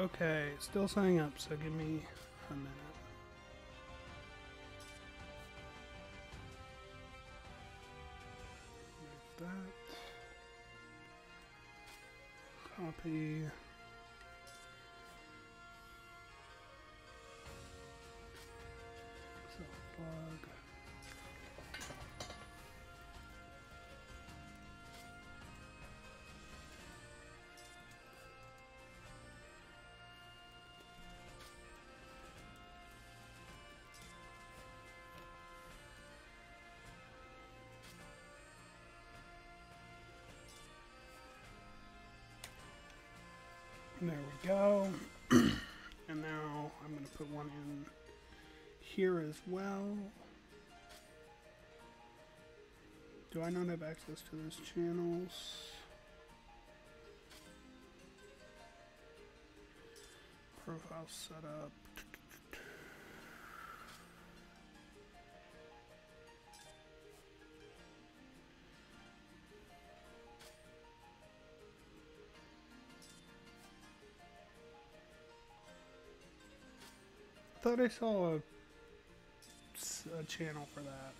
Okay, still signing up, so give me a minute. That. Copy. There we go. and now I'm going to put one in here as well. Do I not have access to those channels? Profile setup. Thought I saw a channel for that.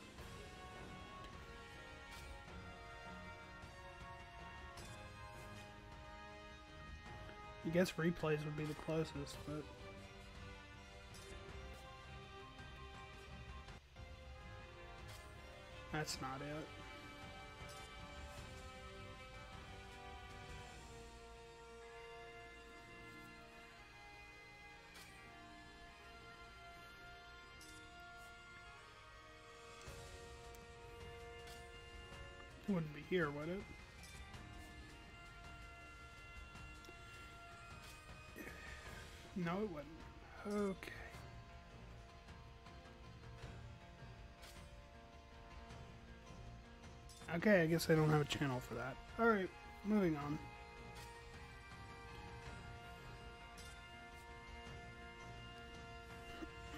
I guess replays would be the closest, but that's not it. Here, would it? No, it wouldn't. Okay. Okay, I guess I don't have a channel for that. Alright, moving on.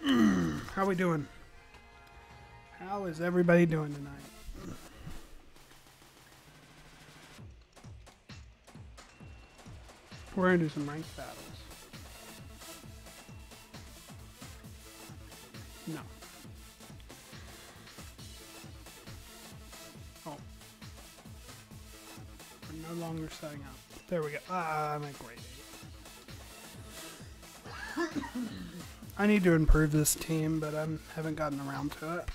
How are we doing? How is everybody doing tonight? We're gonna do some ranked battles. No. Oh. We're no longer setting up. There we go. Ah, I'm at grade 8. I need to improve this team, but I haven't gotten around to it.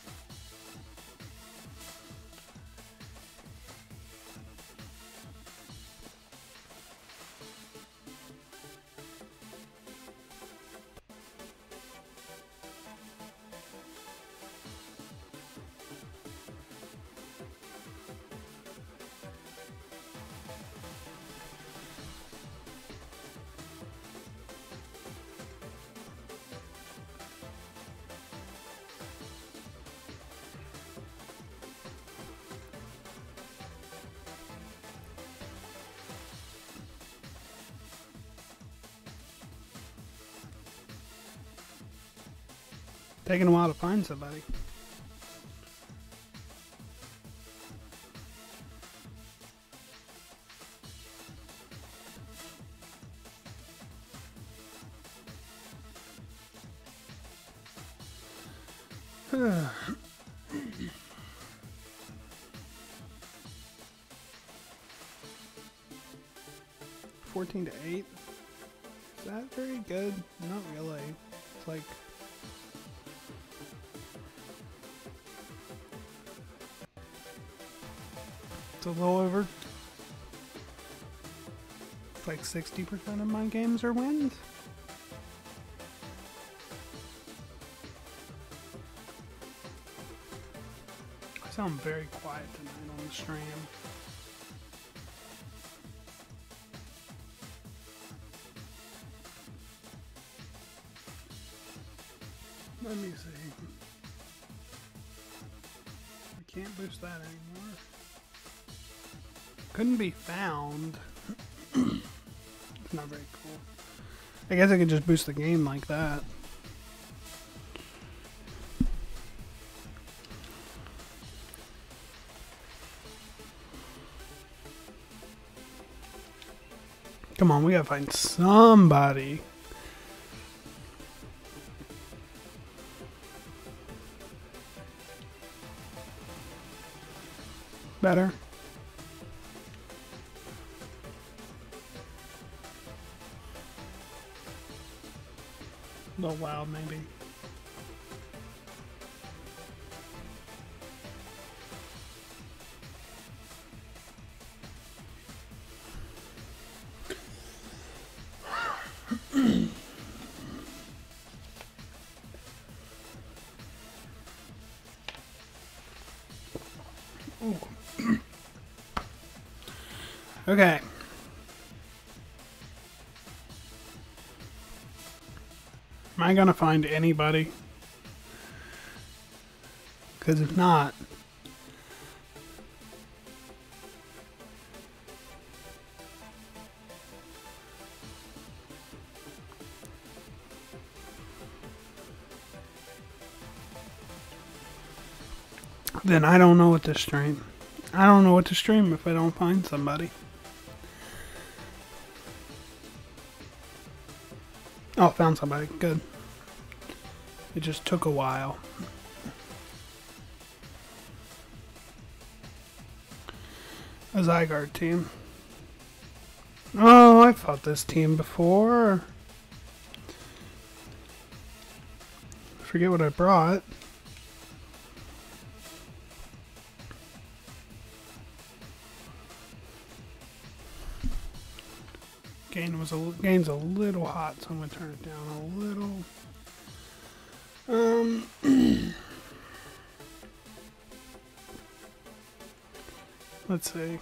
Taking a while to find somebody. Fourteen to eight. Is that very good? Not really. It's like a little over. Like 60% of my games are wins. I sound very quiet tonight on the stream. Couldn't be found. it's not very cool. I guess I could just boost the game like that. Come on, we gotta find somebody. Better. Little maybe. Okay. I to find anybody? Because if not... Then I don't know what to stream. I don't know what to stream if I don't find somebody. Oh, found somebody. Good. It just took a while. A Zygarde team. Oh, I fought this team before. Forget what I brought. Gain was a gain's a little hot, so I'm gonna turn it down a little. Um, let's see.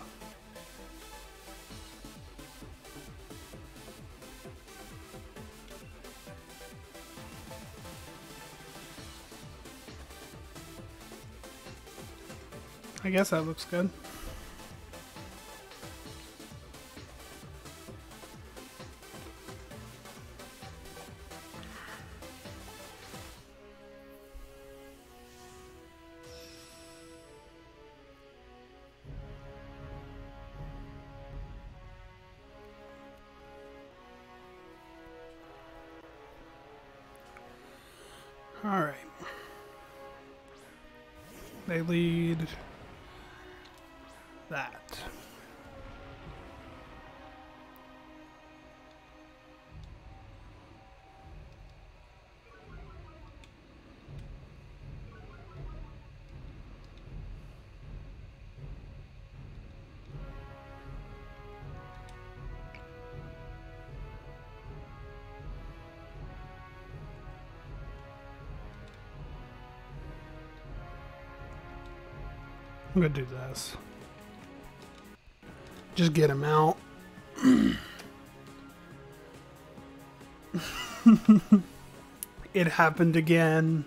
I guess that looks good. I'm gonna do this. Just get him out. it happened again.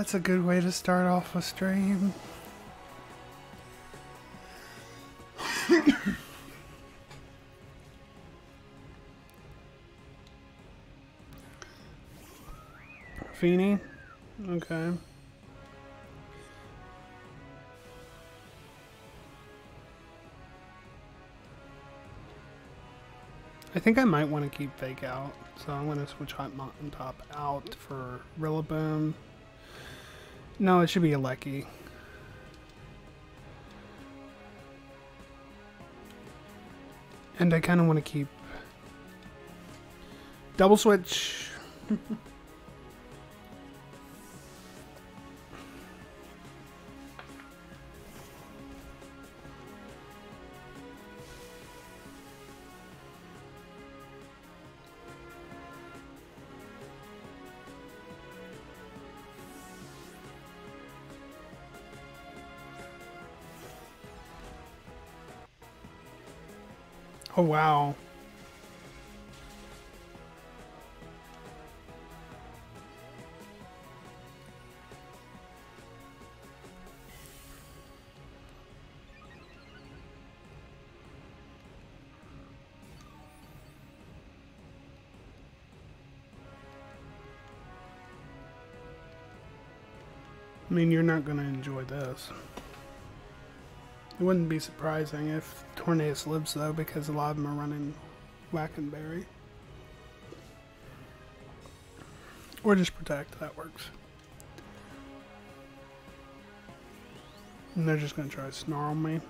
That's a good way to start off a stream. Fini? Okay. I think I might want to keep Fake out, so I'm going to switch Hot Mountain Top out for Rillaboom. No, it should be a Lecky. And I kind of want to keep Double Switch. Oh, wow. I mean, you're not going to enjoy this. It wouldn't be surprising if Tornadus lives, though, because a lot of them are running Wacan Berry. Or just Protect, that works. And they're just to try to snarl me.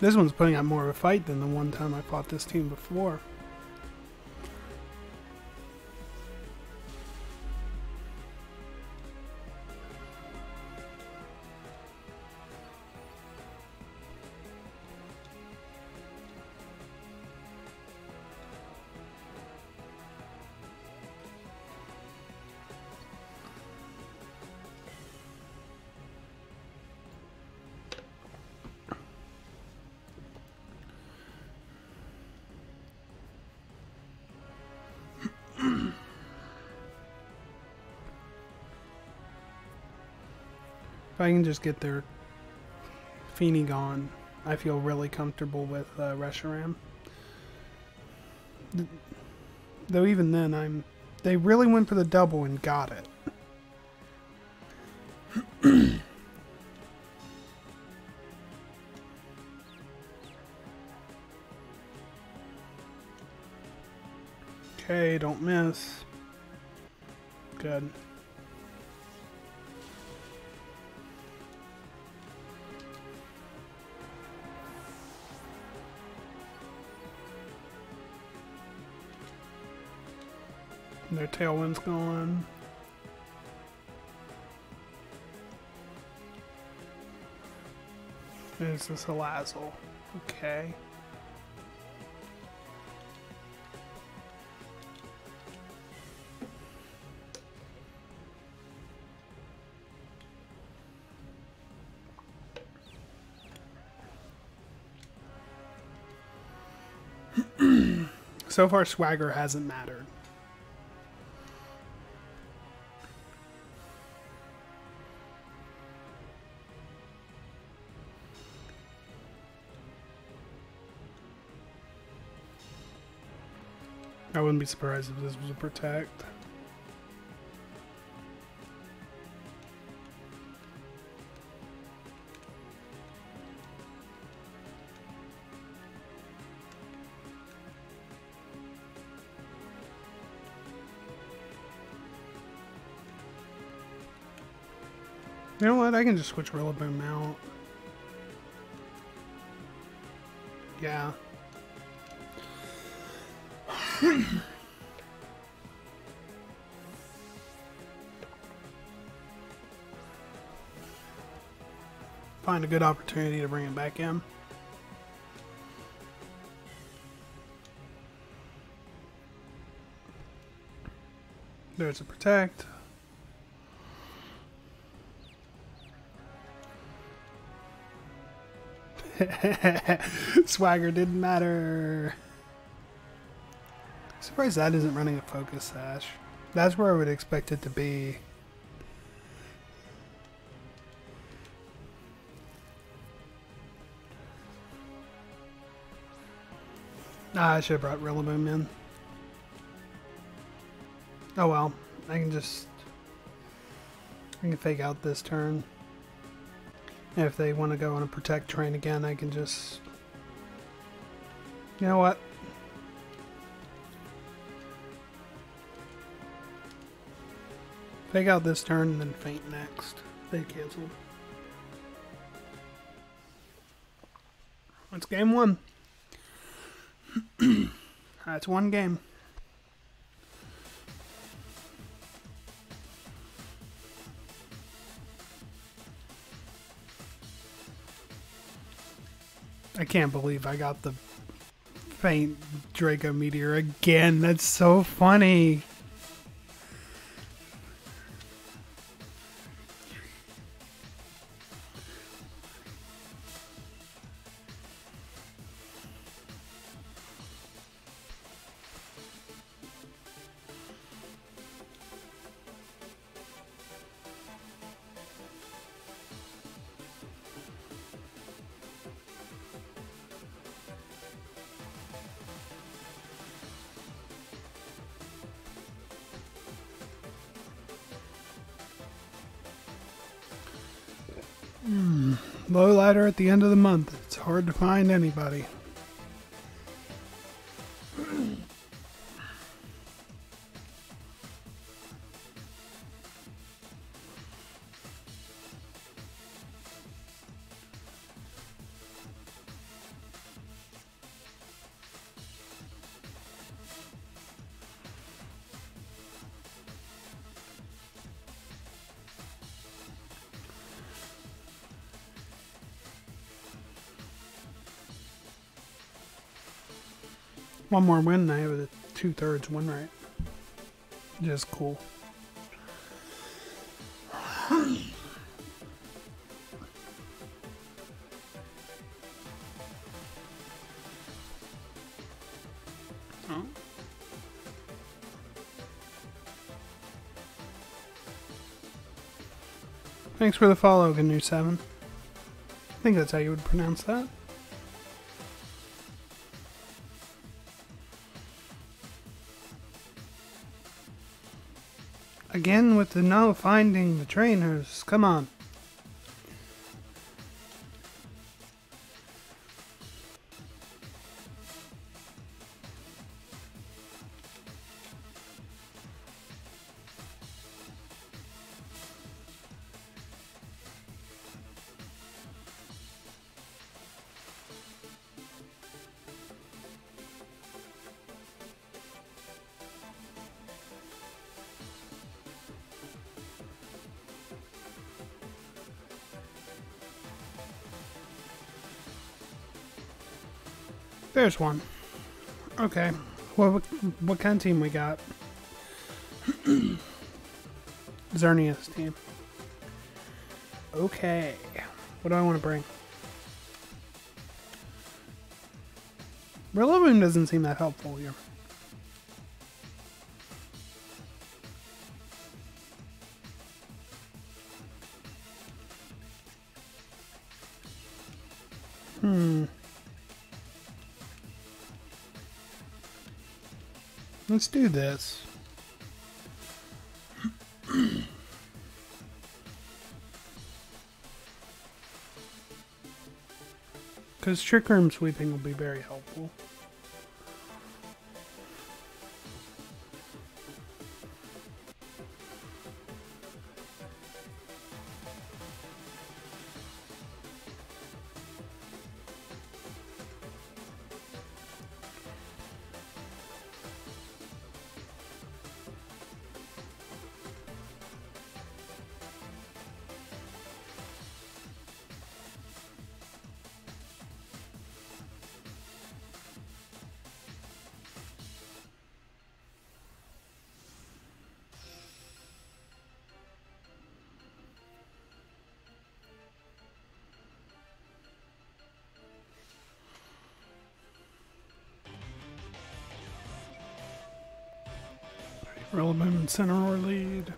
This one's putting up more of a fight than the one time I fought this team before. If I can just get their Fini gone, I feel really comfortable with uh, Reshiram. Though even then, I'm. They really went for the double and got it. okay, don't miss. Good. Their tailwind's gone. Is this a Lazzle? Okay. so far, swagger hasn't mattered. Wouldn't be surprised if this was a protect. You know what? I can just switch Rillaboom out. Yeah. Find a good opportunity to bring it back in. There's a protect. Swagger didn't matter. Surprised that isn't running a focus sash. That's where I would expect it to be. Ah, I should have brought Rillaboom in. Oh well, I can just... I can fake out this turn. If they want to go on a protect train again, I can just... You know what? Fake out this turn and then faint next. They canceled. That's game one. That's one game. I can't believe I got the faint Draco Meteor again. That's so funny. The end of the month. It's hard to find anybody. One more win, and I have a two thirds win rate. Just cool. Thanks for the follow, GNU7. I think that's how you would pronounce that. Again with the no finding the trainers. Come on. There's one. Okay. Well, what, what kind of team we got? Xerneas team. Okay. What do I want to bring? Rillaboom doesn't seem that helpful here. Let's do this. Because Trick Room sweeping will be very helpful. And Cineroar lead.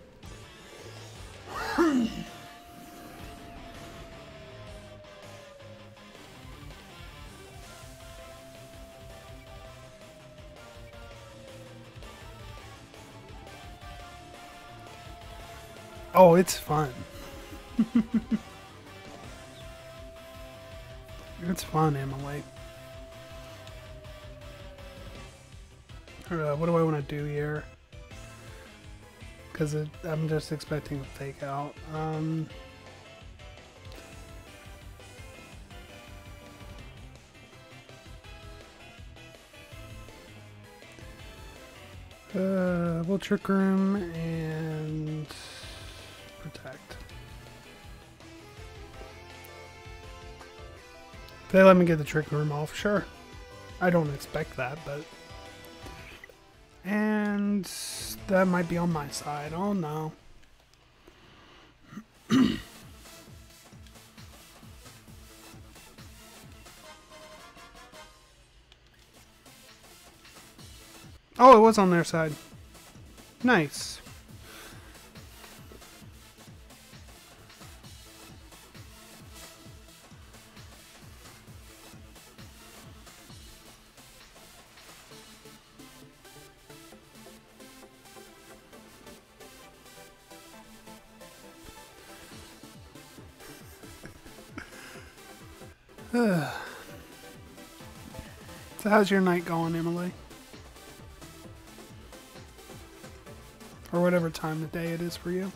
oh, it's fun. it's fun, Emily. Uh, what do I want to do here? Because I'm just expecting a fake out. Um, uh, we'll trick room and protect. If they let me get the trick room off, sure. I don't expect that, but. And that might be on my side. Oh no. oh, it was on their side. Nice. so how's your night going, Emily? Or whatever time of day it is for you.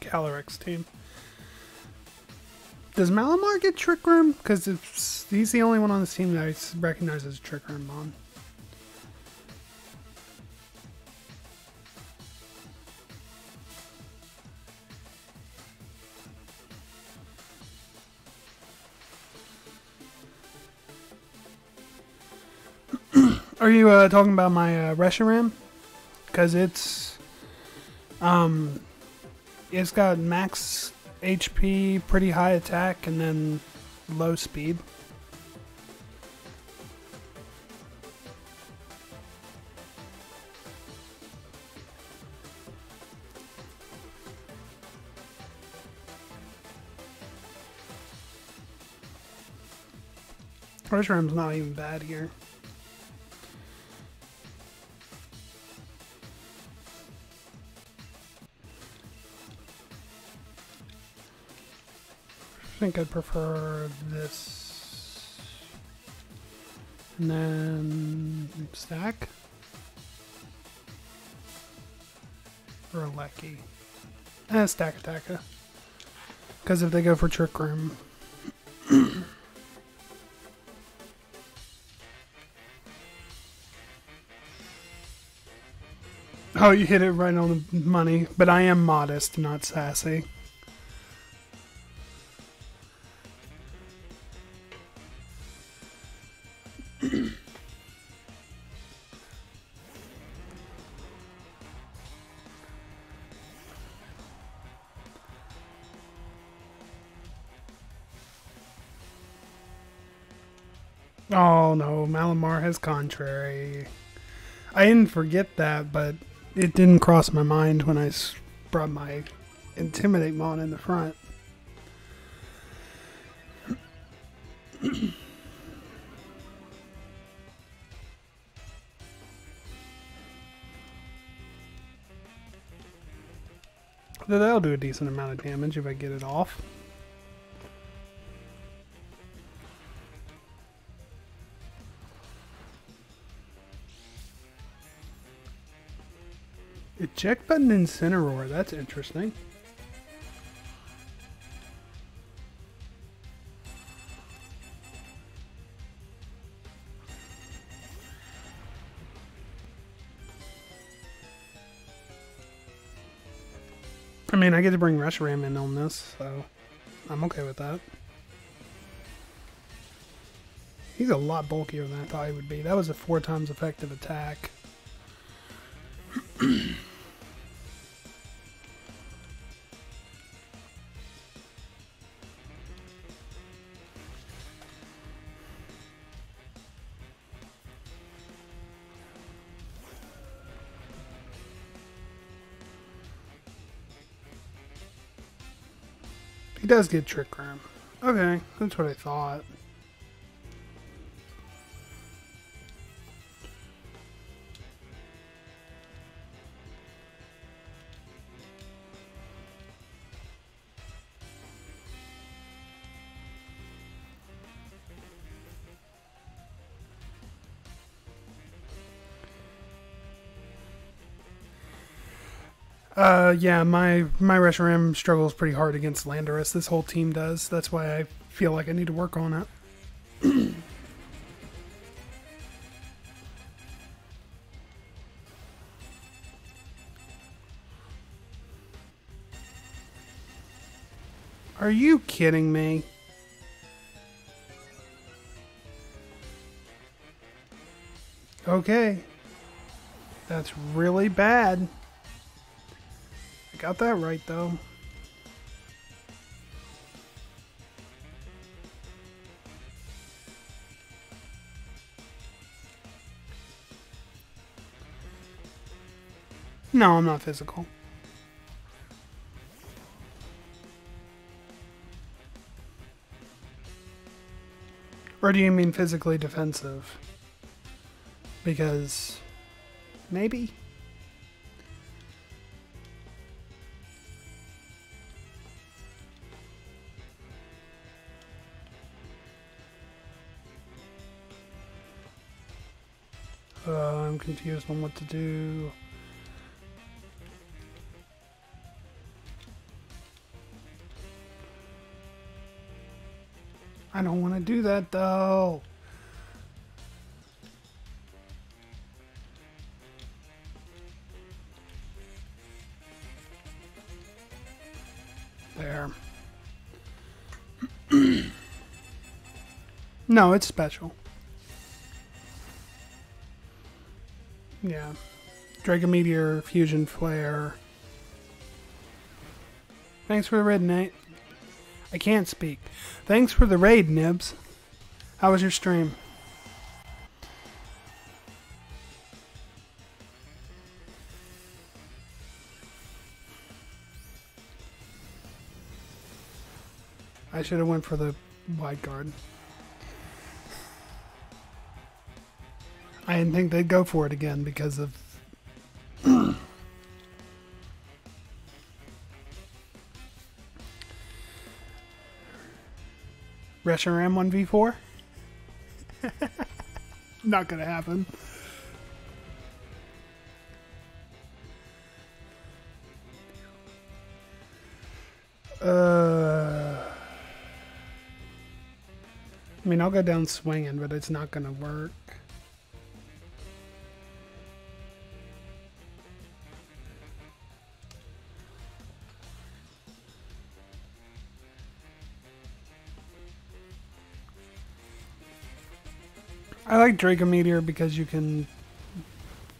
Calyrex team. Does Malamar get Trick Room? Because he's the only one on this team that I recognize as Trick Room on. Are you uh, talking about my uh, Reshiram? Because it's um, it's got max HP, pretty high attack, and then low speed. Reshiram's not even bad here. Think I'd prefer this. And then stack. Or a Lecky. Eh, stack attacker. Because if they go for Trick Room. oh, you hit it right on the money. But I am modest, not sassy. Has contrary. I didn't forget that, but it didn't cross my mind when I brought my Intimidate Mon in the front. That'll do a decent amount of damage if I get it off. Eject button Incineroar, that's interesting. I mean, I get to bring Reshiram in on this, so I'm okay with that. He's a lot bulkier than I thought he would be. That was a four times effective attack. Does get Trick Room. Okay, that's what I thought. Uh, yeah, my my Reshiram struggles pretty hard against Landorus. This whole team does. That's why I feel like I need to work on it. Are you kidding me? Okay. That's really bad. Got that right, though. No, I'm not physical. Or do you mean physically defensive? Because maybe. Confused on what to do. I don't want to do that though. There. no, it's special. Yeah. Dragon Meteor, Fusion Flare. Thanks for the red, Nate. I can't speak. Thanks for the raid, Nibs. How was your stream? I should have went for the wide guard. I didn't think they'd go for it again because of Reshiram 1v4? Not gonna happen. Uh, I mean, I'll go down swinging, but it's not gonna work. I like Draco Meteor because you can.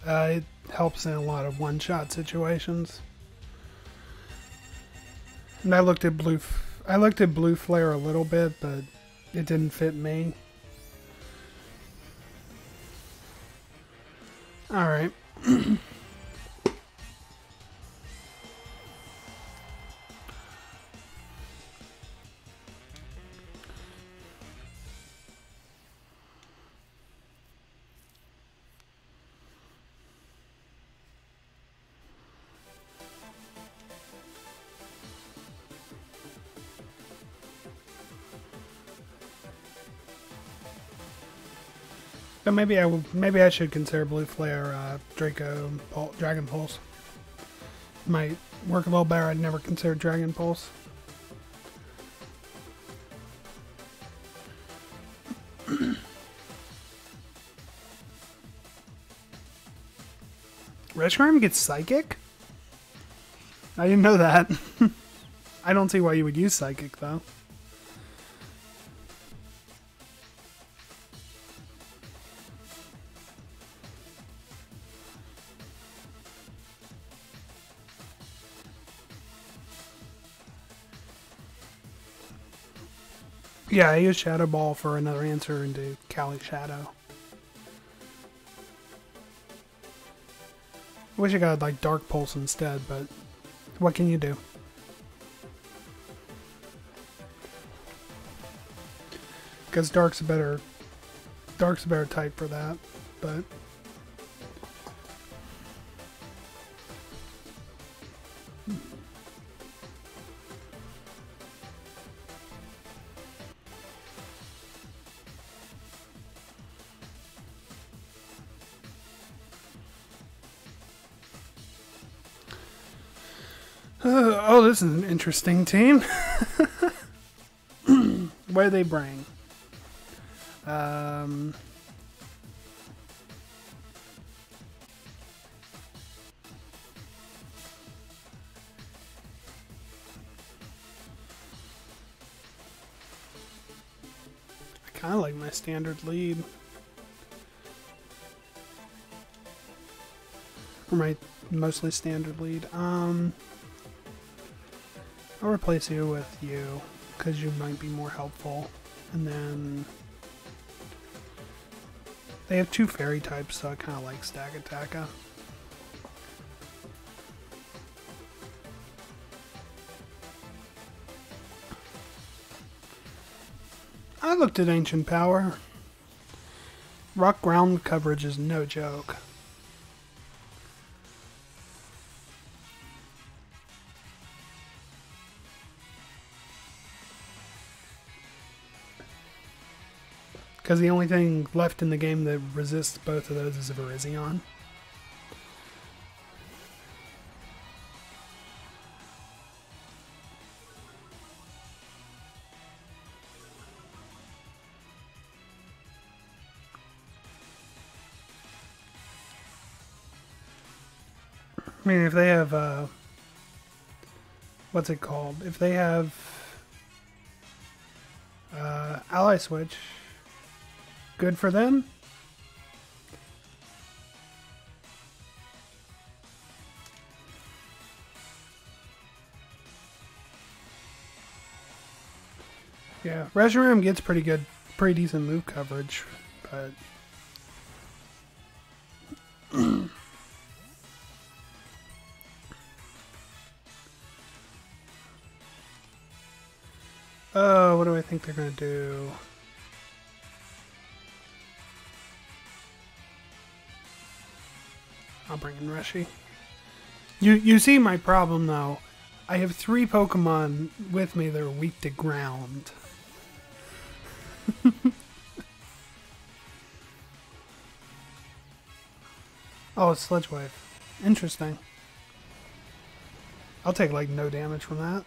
Uh, it helps in a lot of one-shot situations. And I looked at blue. I looked at blue flare a little bit, but it didn't fit me. All right. maybe I will, maybe I should consider Blue Flare, uh, Draco, Pul Dragon Pulse. Might work a little better. I'd never considered Dragon Pulse. Reshiram gets Psychic? I didn't know that. I don't see why you would use Psychic, though. Yeah, I use Shadow Ball for another answer into Cali Shadow. I wish I got like Dark Pulse instead, but what can you do? Because Dark's a better Dark's a better type for that, but Is an interesting team. what do they bring? Um, I kind of like my standard lead. Or my mostly standard lead. Um, I'll replace you with you, because you might be more helpful. And then... They have two fairy types, so I kind of like Stakataka. I looked at Ancient Power. Rock ground coverage is no joke. Because the only thing left in the game that resists both of those is a Virizion. I mean, if they have, uh, what's it called? If they have uh, ally switch, good for them. Yeah, Reshiram gets pretty good, pretty decent move coverage, but Oh, what do I think they're going to do? Bring in Reshi. You you see my problem though. I have three Pokemon with me that are weak to ground. oh, it's Sludge Wave. Interesting. I'll take like no damage from that.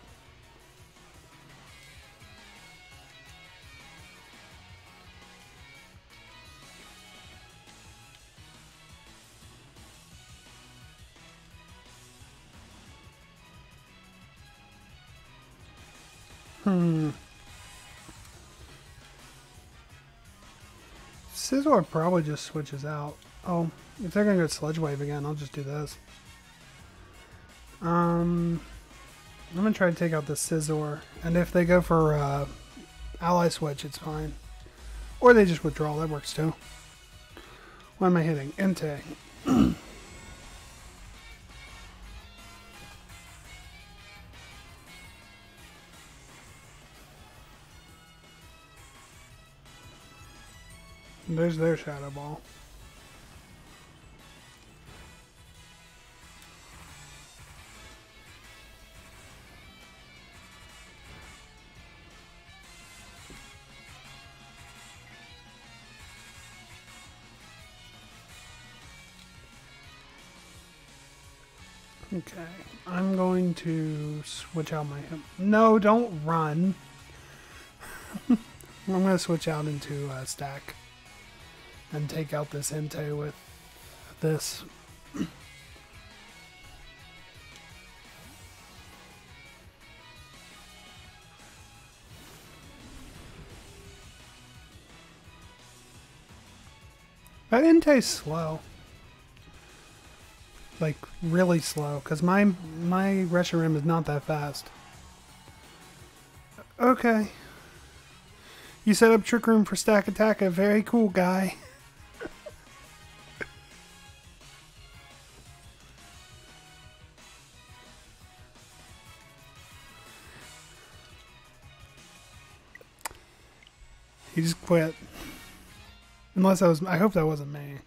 Scizor probably just switches out. Oh, if they're gonna go Sludge Wave again, I'll just do this. Um, I'm gonna try to take out the Scizor, and if they go for uh, Ally Switch, it's fine. Or they just withdraw, that works too. What am I hitting? Entei. There's their Shadow Ball. Okay, I'm going to switch out my... No, don't run. I'm going to switch out into uh, stack and take out this Entei with this. That Entei's slow. Like, really slow, because my, my Reshiram is not that fast. Okay. You set up Trick Room for Stakataka, a very cool guy. Just quit. Unless that was, I hope that wasn't me.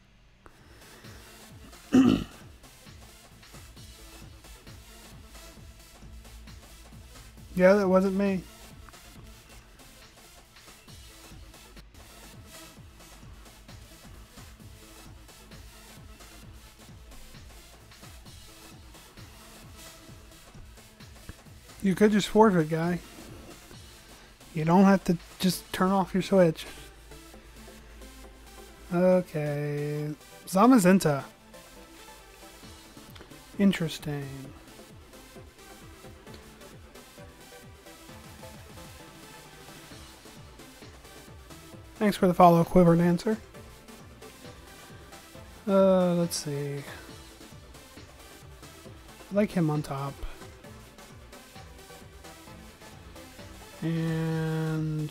yeah, that wasn't me. You could just forfeit, guy. You don't have to just turn off your switch. Okay. Zamazenta. Interesting. Thanks for the follow, Quiver Dancer. Uh, let's see. I like him on top. And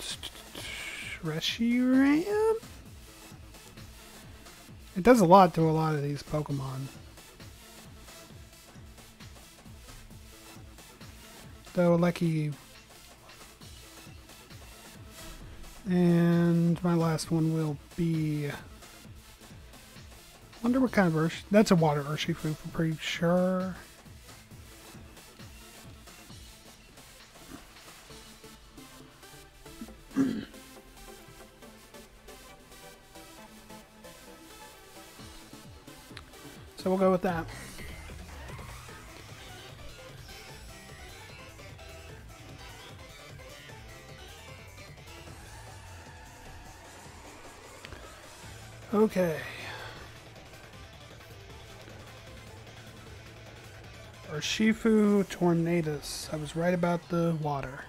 Reshiram? It does a lot to a lot of these Pokemon. Though Lecky And my last one will be. Wonder what kind of Ursh. That's a water Urshifu, I'm pretty sure. So we'll go with that. Okay. Urshifu Tornadus. I was right about the water.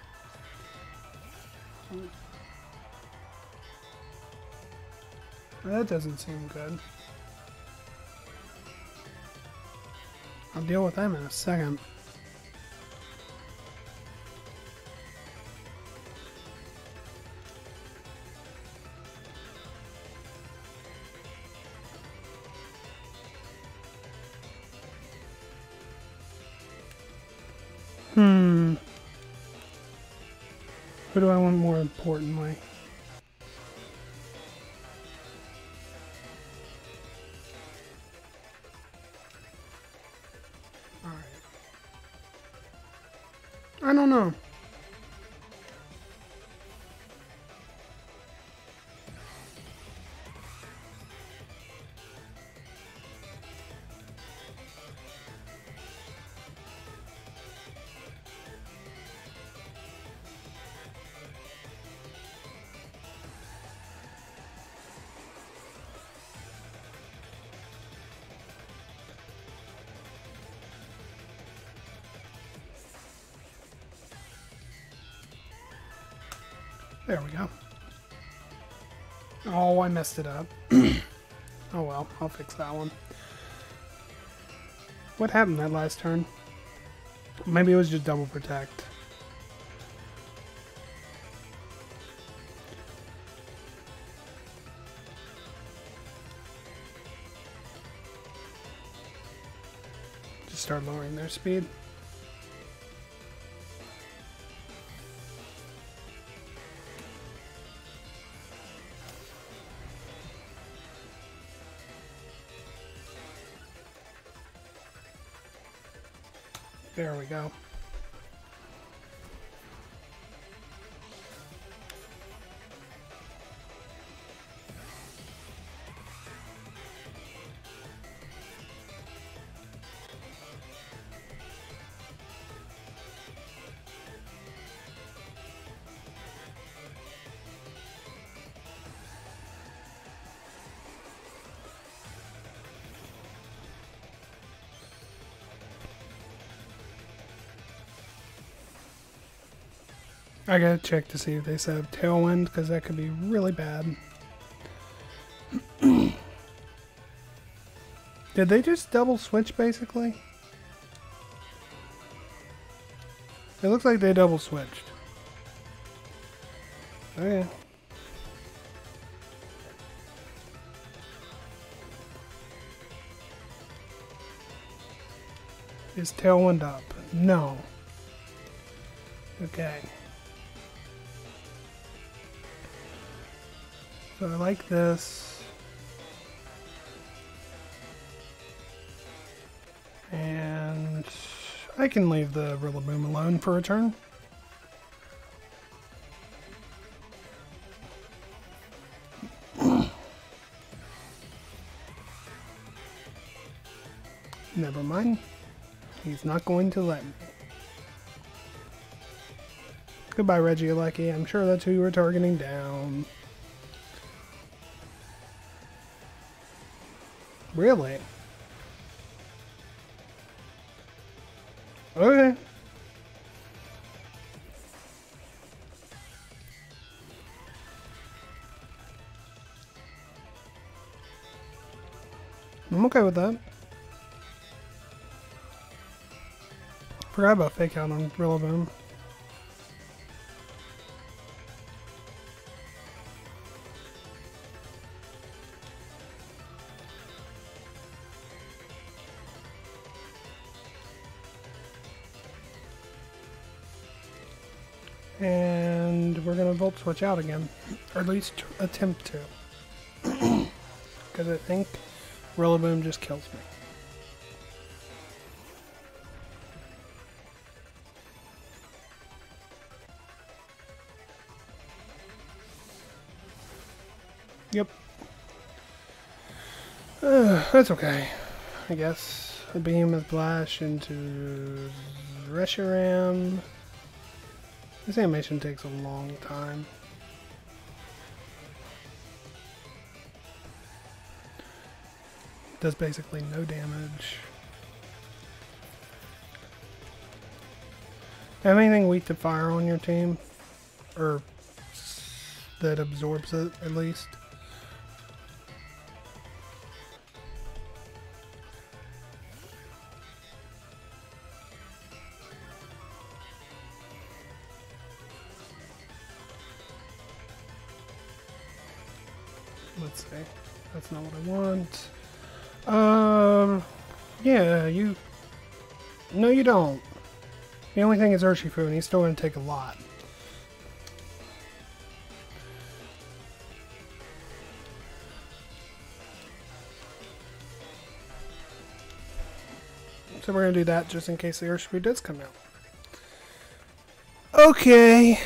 That doesn't seem good. I'll deal with them in a second. Hmm. Who do I want more importantly? There we go. Oh, I messed it up. oh well, I'll fix that one. What happened that last turn? Maybe it was just double protect. Just start lowering their speed. There we go. I gotta check to see if they said tailwind because that could be really bad. Did they just double switch basically? It looks like they double switched. Oh yeah. Is tailwind up? No. Okay. So I like this. And I can leave the Rillaboom alone for a turn. Never mind. He's not going to let me. Goodbye, Regieleki. I'm sure that's who you were targeting down. Really? Okay. I'm okay with that. Forgot about fake out on Rillaboom. Switch out again. Or at least attempt to. Because I think Rillaboom just kills me. Yep. Uh, that's okay. I guess. A beam of Blash into Reshiram. This animation takes a long time. Does basically no damage. Have anything weak to fire on your team? Or that absorbs it, at least? That's not what I want. Um, yeah, you... No, you don't. The only thing is Urshifu, and he's still going to take a lot. So we're going to do that just in case the Urshifu does come out. Okay.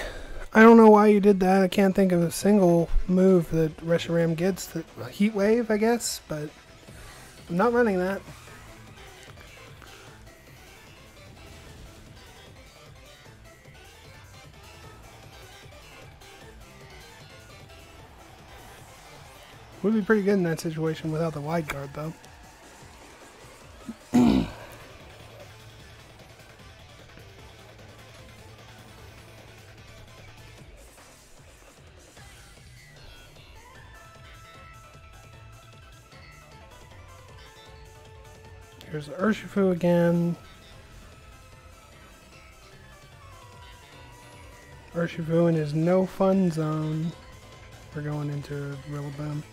I don't know why you did that. I can't think of a single move that Reshiram gets. That Heat Wave, I guess, but I'm not running that. Would be pretty good in that situation without the wide guard, though. Urshifu again. Urshifu in his no fun zone. We're going into Rillaboom.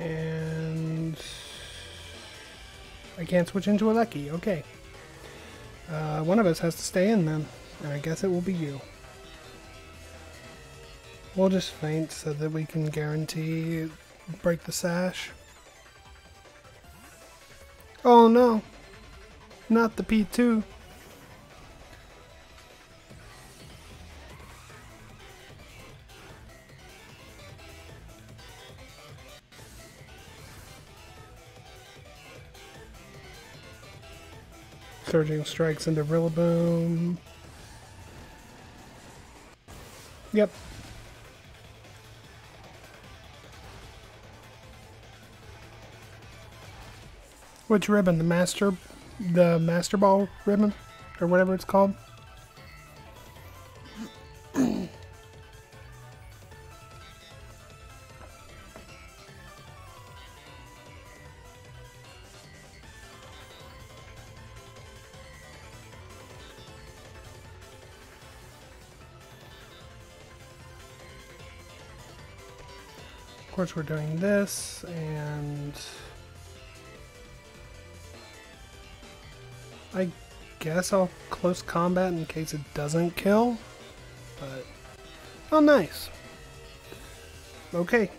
And I can't switch into a Lucky. Okay. Uh, one of us has to stay in then. And I guess it will be you. We'll just faint so that we can guarantee break the sash. Oh no! Not the P2. Surging strikes into Rillaboom. Yep, Which ribbon? The master, the master ball ribbon, or whatever it's called. Of course, we're doing this, and I guess I'll close combat in case it doesn't kill, but... Oh, nice. Okay.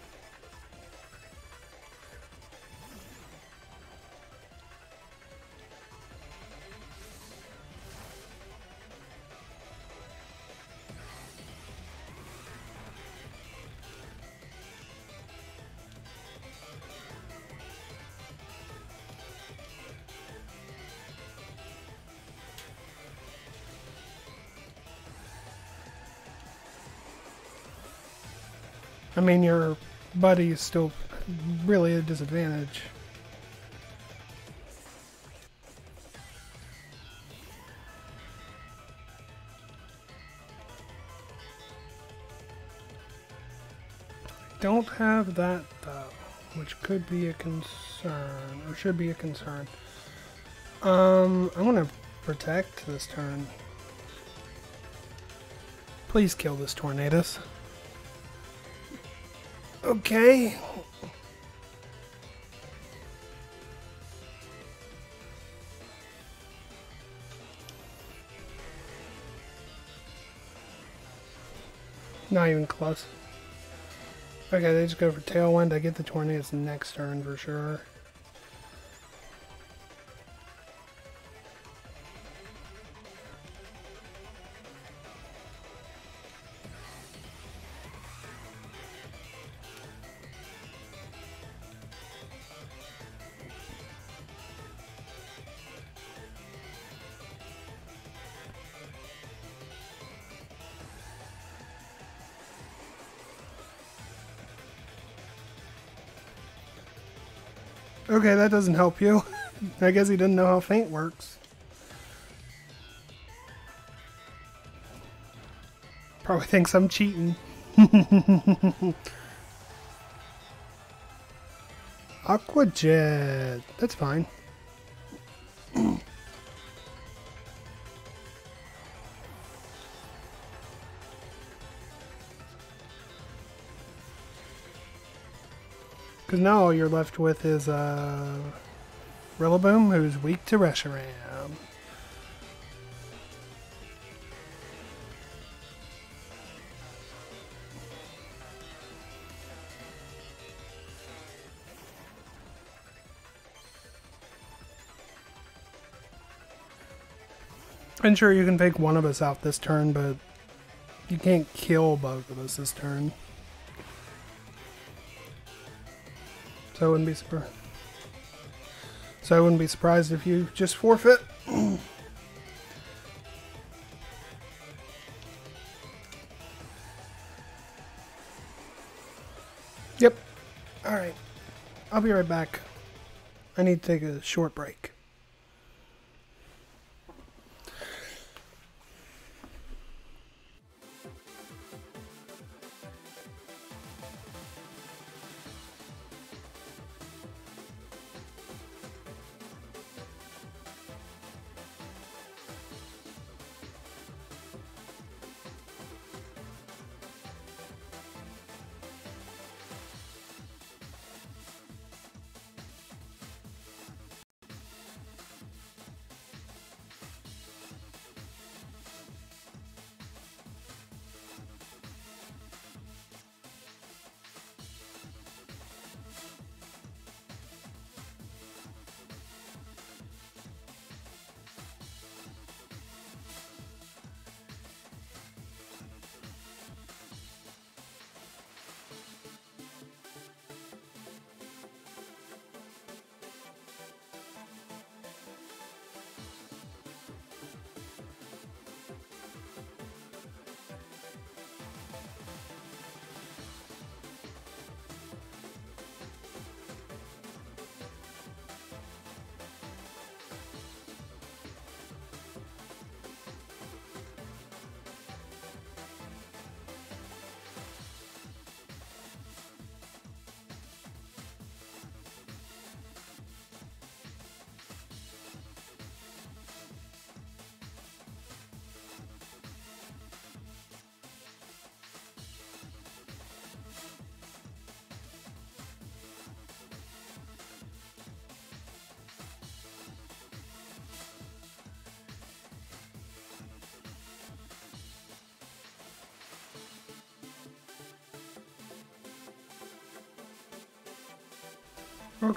Mean, your buddy is still really a disadvantage. Don't have that though, which could be a concern, or should be a concern. Um, I'm gonna protect this turn. Please kill this Tornadus. Okay. Not even close. Okay, they just go for Tailwind. I get the Tornadus next turn for sure. Okay, that doesn't help you. I guess he didn't know how faint works. Probably thinks I'm cheating. Aqua Jet. That's fine. Because now all you're left with is uh, Rillaboom, who's weak to Reshiram. I'm sure you can take one of us out this turn, but you can't kill both of us this turn. So I wouldn't be surprised. So I wouldn't be surprised if you just forfeit. yep. Alright. I'll be right back. I need to take a short break.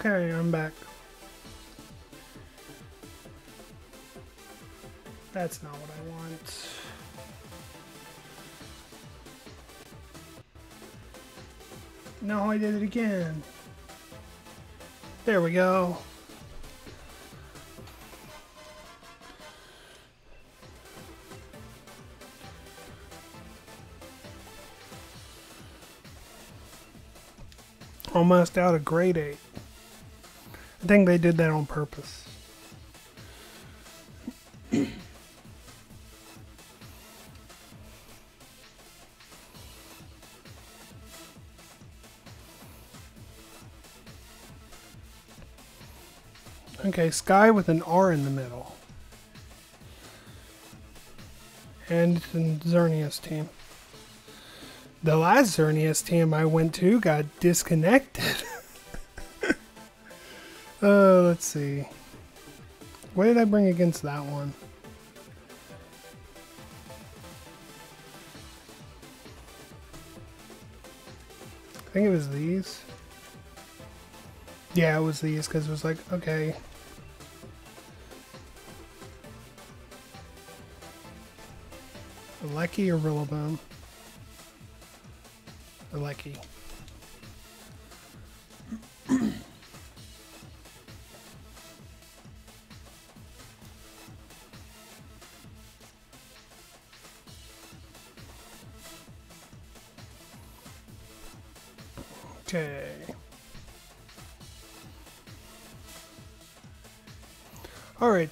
Okay, I'm back. That's not what I want. No, I did it again. There we go. Almost out of grade 8. I think they did that on purpose. okay, Sky with an R in the middle. And it's a Xerneas team. The last Xerneas team I went to got disconnected. Let's see. What did I bring against that one? I think it was these. Yeah, it was these because it was like, okay. Lecky or Rillaboom? Lecky.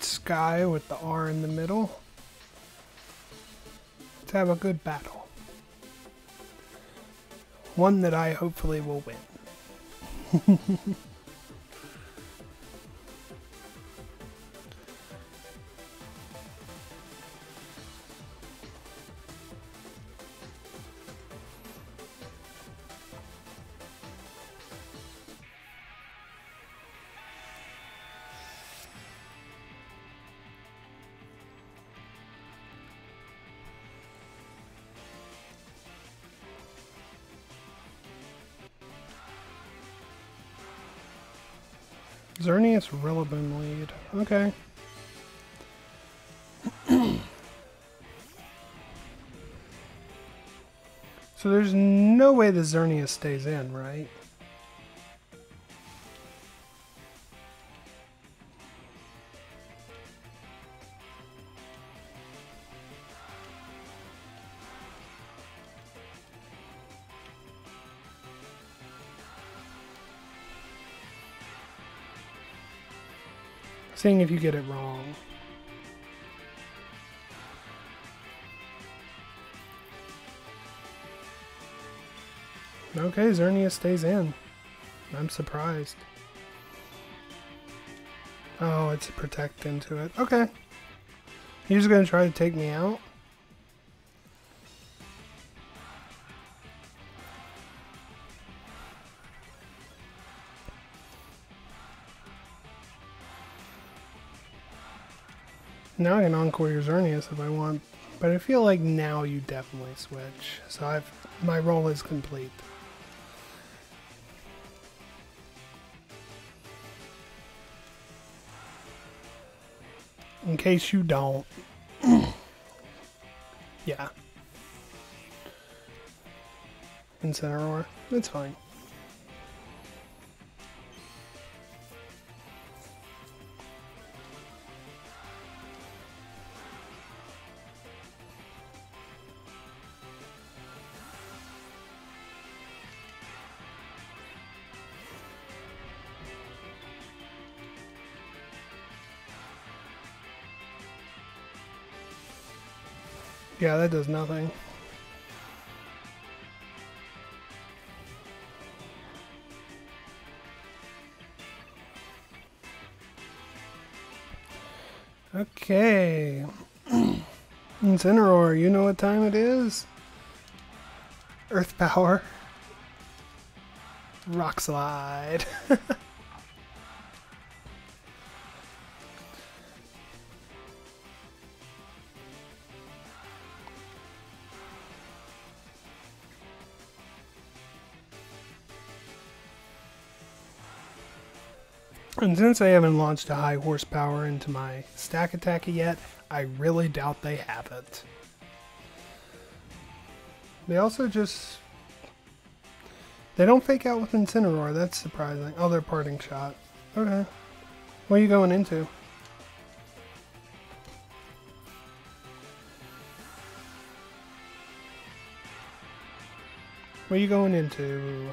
Sky with the R in the middle. Let's have a good battle. One that I hopefully will win. Xerneas Rillaboom lead. Okay. so there's no way the Xerneas stays in, right? If you get it wrong. Okay, Xerneas stays in. I'm surprised. Oh, it's a protect into it. Okay. He's gonna try to take me out? Now I can encore your Xerneas if I want, but I feel like now you definitely switch. So I've my role is complete. In case you don't. yeah. Incineroar. That's fine. Yeah, that does nothing. Okay. Incineroar, you know what time it is? Earth Power. Rock Slide. And since I haven't launched a high horsepower into my Stakataka yet, I really doubt they have it. They also just... They don't fake out with Incineroar, that's surprising. Oh, they're parting shot. Okay. What are you going into? What are you going into?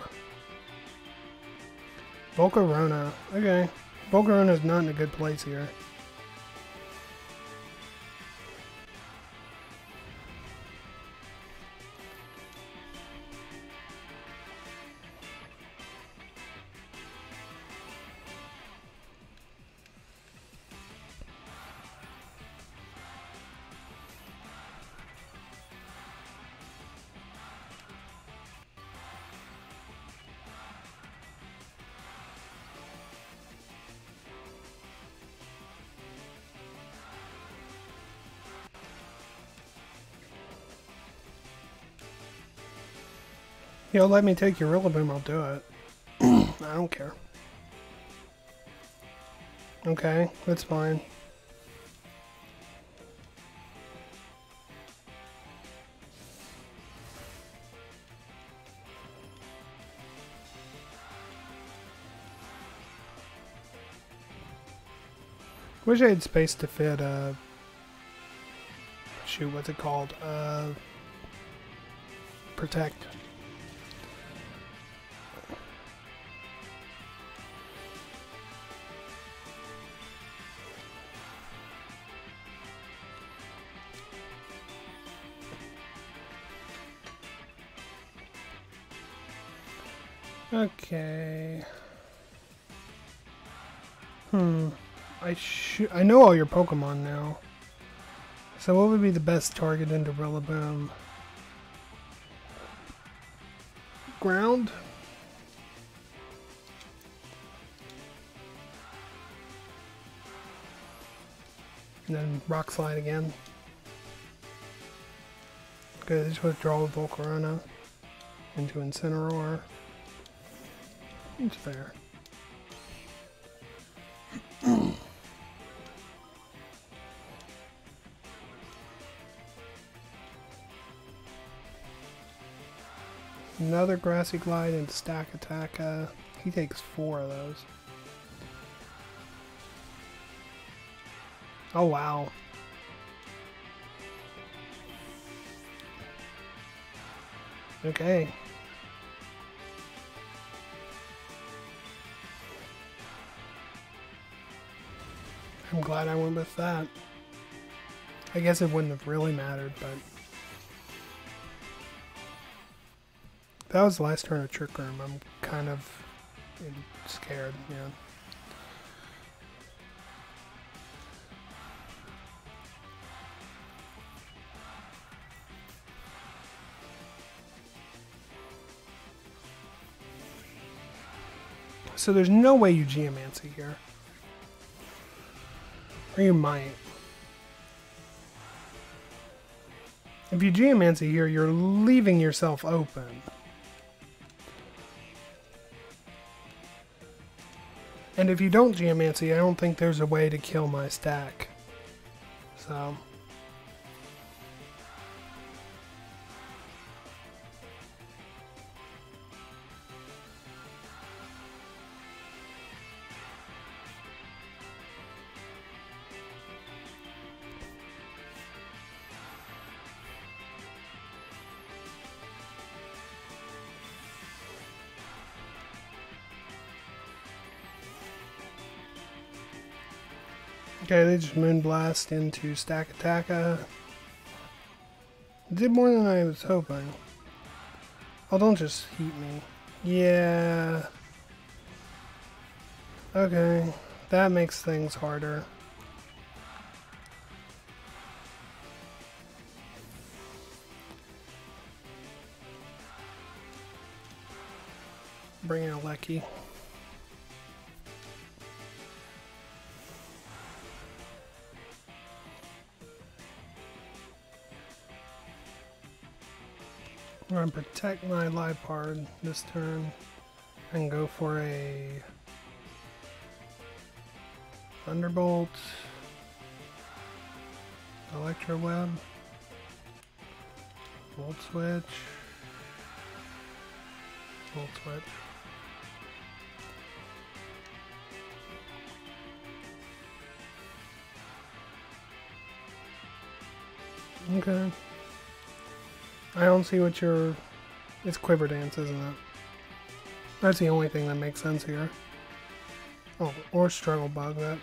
Volcarona. Okay. Volcarona's not in a good place here. You'll let me take your Rillaboom, I'll do it. I don't care. Okay, that's fine. Wish I had space to fit, uh... Shoot, what's it called? Uh... Protect. Okay. Hmm. I should. I know all your Pokemon now. So what would be the best target into Rillaboom? Ground? And then Rock Slide again. Okay, just withdraw Volcarona into Incineroar. It's fair. Another Grassy Glide and Stakataka. Uh, he takes four of those. Oh, wow. Okay. I'm glad I went with that. I guess it wouldn't have really mattered, but... That was the last turn of Trick Room. I'm kind of scared, yeah. So there's no way you Geomancy here. Or you might. If you Geomancy here, you're leaving yourself open. And if you don't Geomancy, I don't think there's a way to kill my stack. So... Okay, they just Moonblast into Stakataka. Did more than I was hoping. Oh, don't just heat me. Yeah. Okay, that makes things harder. Bring in a Lecky. Going to protect my Liepard this turn and go for a Thunderbolt, Electro Web, Volt Switch, Volt Switch. Okay. I don't see what your... It's Quiver Dance, isn't it? That's the only thing that makes sense here. Oh, or Struggle Bug, that...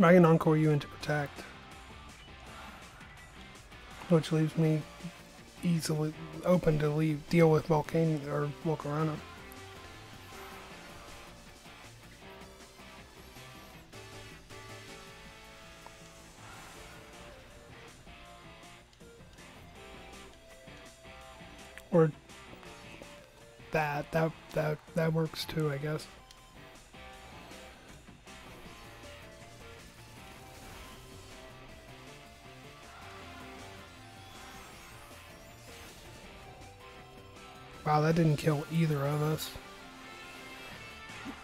I can Encore you into Protect. Which leaves me easily open to leave, deal with Volcano or Volcarona. that that that works too, I guess. Wow, that didn't kill either of us.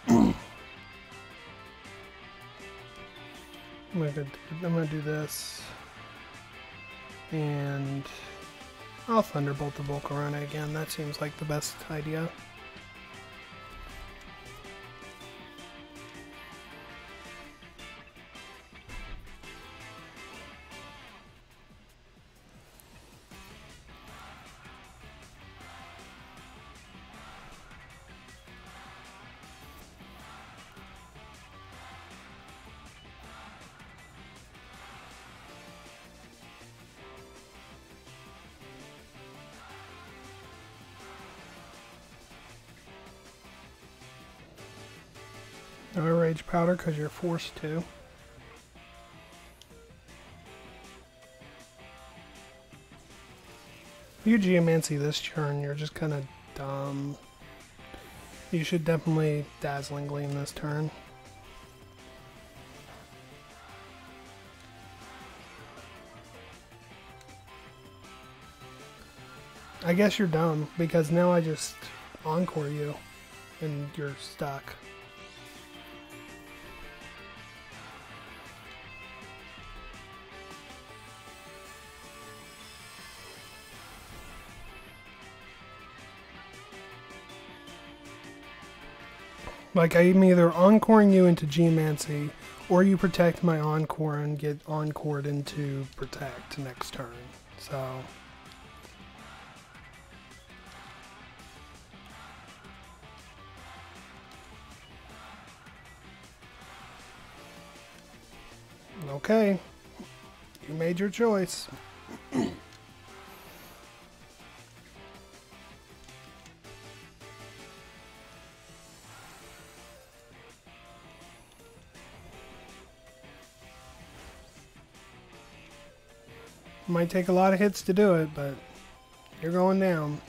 I'm gonna do, I'm gonna do this, and I'll Thunderbolt the Volcarona again. That seems like the best idea. Rage powder because you're forced to. If you geomancy this turn, you're just kind of dumb. You should definitely dazzling gleam this turn. I guess you're dumb because now I just encore you and you're stuck. Like I'm either encoring you into Geomancy, or you protect my encore and get encored into protect next turn. So. Okay. You made your choice. Might take a lot of hits to do it, but you're going down.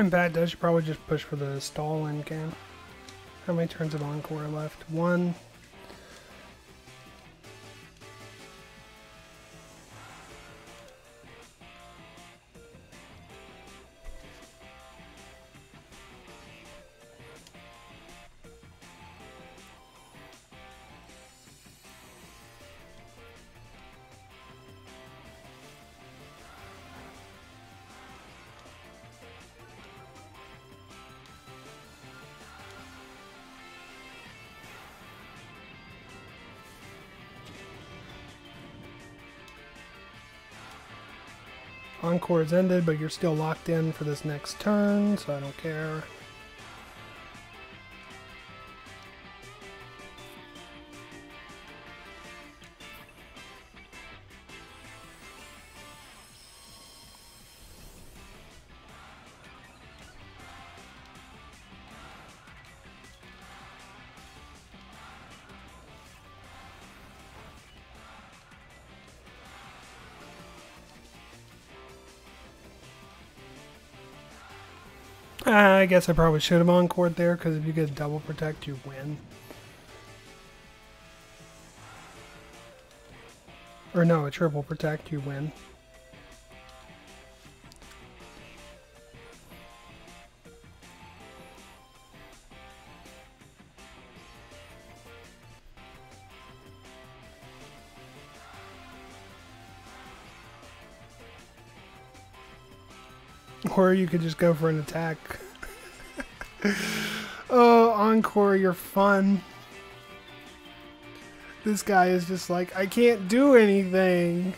And that does, you probably just push for the stall in game. How many turns of Encore left? One. Encore's ended, but you're still locked in for this next turn, so I don't care. I guess I probably should have encored there because if you get double protect, you win. Or no, a triple protect, you win. Or you could just go for an attack oh, Encore, you're fun. This guy is just like, I can't do anything.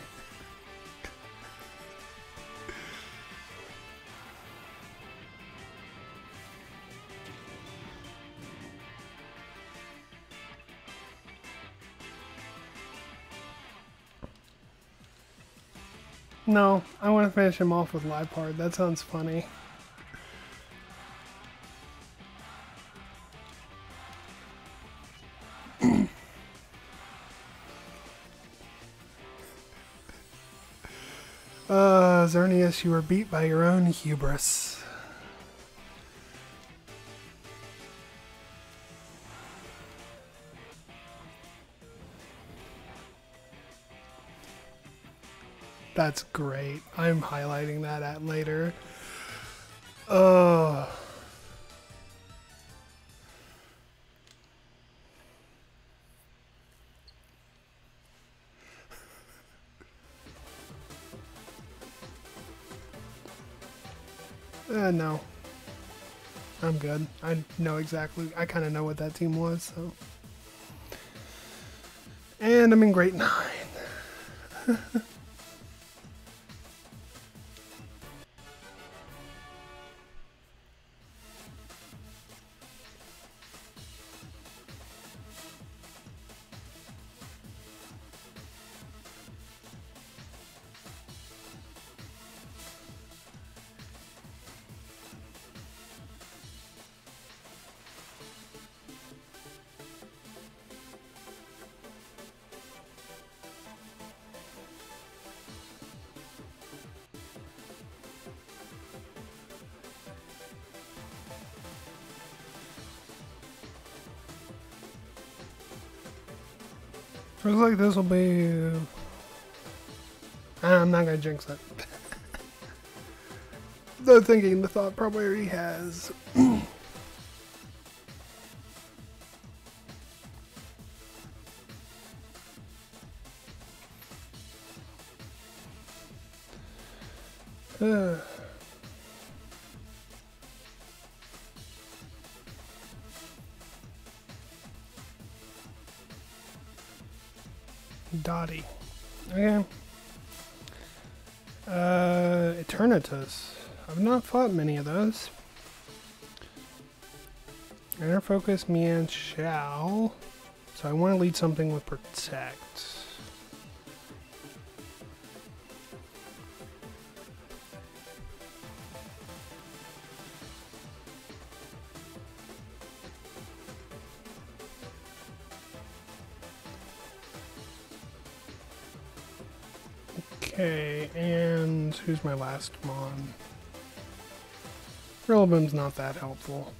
No, I want to finish him off with Lipard. That sounds funny. Xerneas, you were beat by your own hubris. That's great. I'm highlighting that at later. Oh. Know exactly. I kind of know what that team was, so. And I'm in grade 9. Looks like this will be... Uh, I'm not gonna jinx it. the thinking, the thought probably has. Dottie. Okay. Uh, Eternatus. I've not fought many of those. Inner Focus, Mienshao. So I want to lead something with Protect. My last mon? Rillaboom's not that helpful.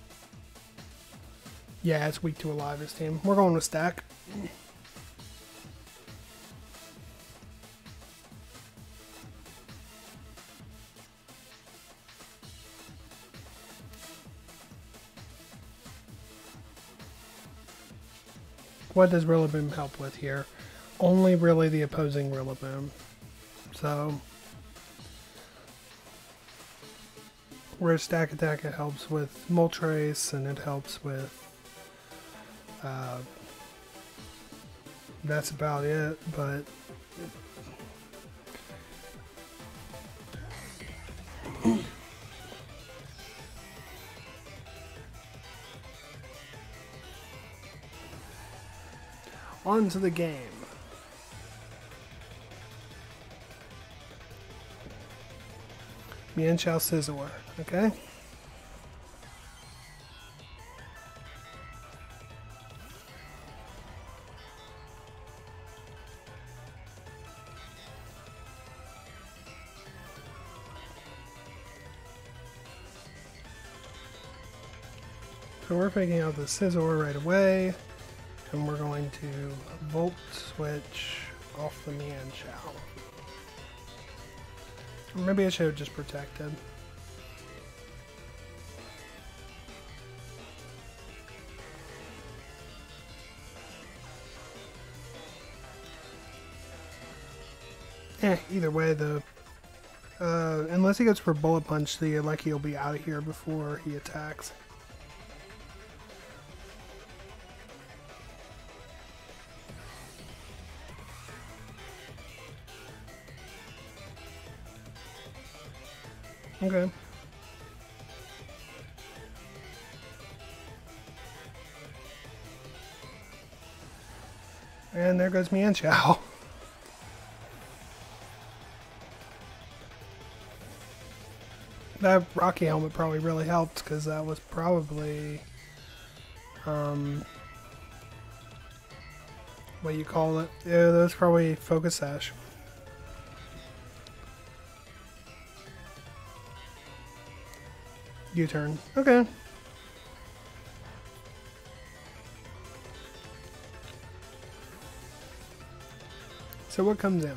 Yeah, it's weak to Alive's team. We're going with Stack. What does Rillaboom help with here? Only really the opposing Rillaboom. So, where Stack Attack it helps with Moltres and it helps with. Uh, that's about it, but. On to the game. Mienshao Scizor, okay? So we're picking out the Scizor right away, and we're going to Volt Switch off the Mienshao. Maybe I should have just protected. Eh, either way, the uh, unless he goes for bullet punch, the Lucky will be out of here before he attacks. Okay. And there goes Mienshao. That Rocky helmet probably really helped because that was probably um, what you call it. Yeah, was probably focus sash. U-turn. Okay. So what comes in?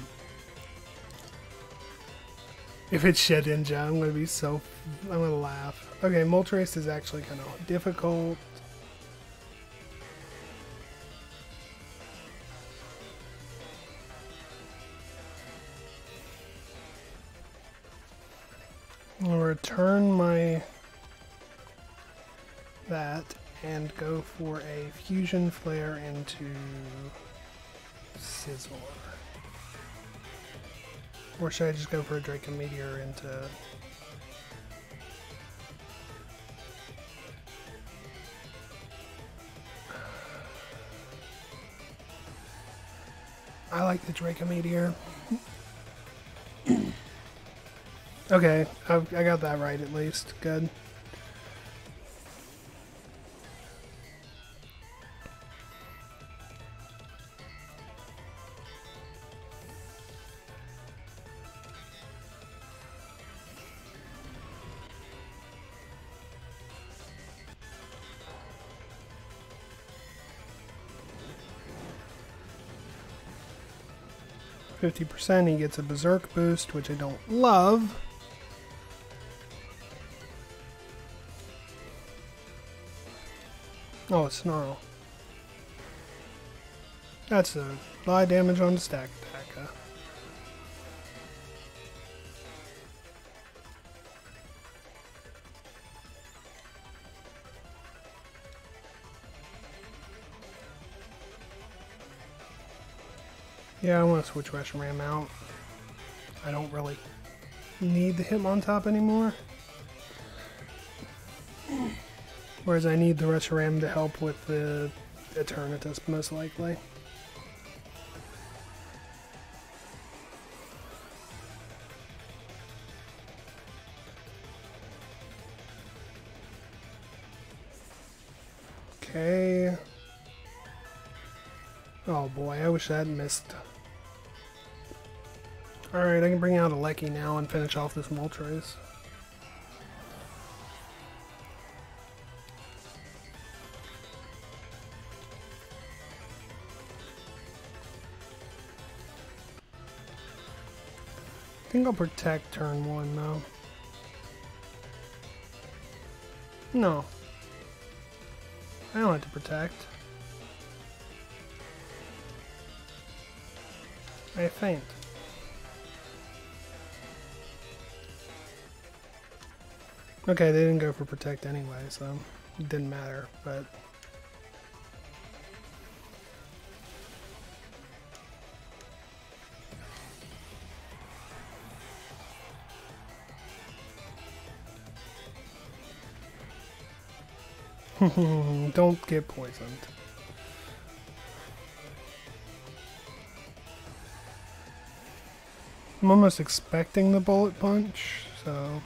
If it's Shedinja, I'm gonna be so... I'm gonna laugh. Okay, Moltres is actually kind of difficult. Fusion flare into Scizor. Or should I just go for a Draco Meteor into I like the Draco Meteor. Okay, I, I got that right at least. Good. Fifty percent, he gets a berserk boost, which I don't love. Oh, a Snarl. That's a lot of damage on the stack attack. Yeah, I want to switch Reshiram out. I don't really need the Hitmontop anymore. Whereas I need the Reshiram to help with the Eternatus, most likely. Boy, I I had missed. Alright, I can bring out a Lecky now and finish off this Moltres. I think I'll protect turn one though. No. I don't have to protect. I faint. Okay, they didn't go for protect anyway, so it didn't matter, but Don't get poisoned. I'm almost expecting the bullet punch, so...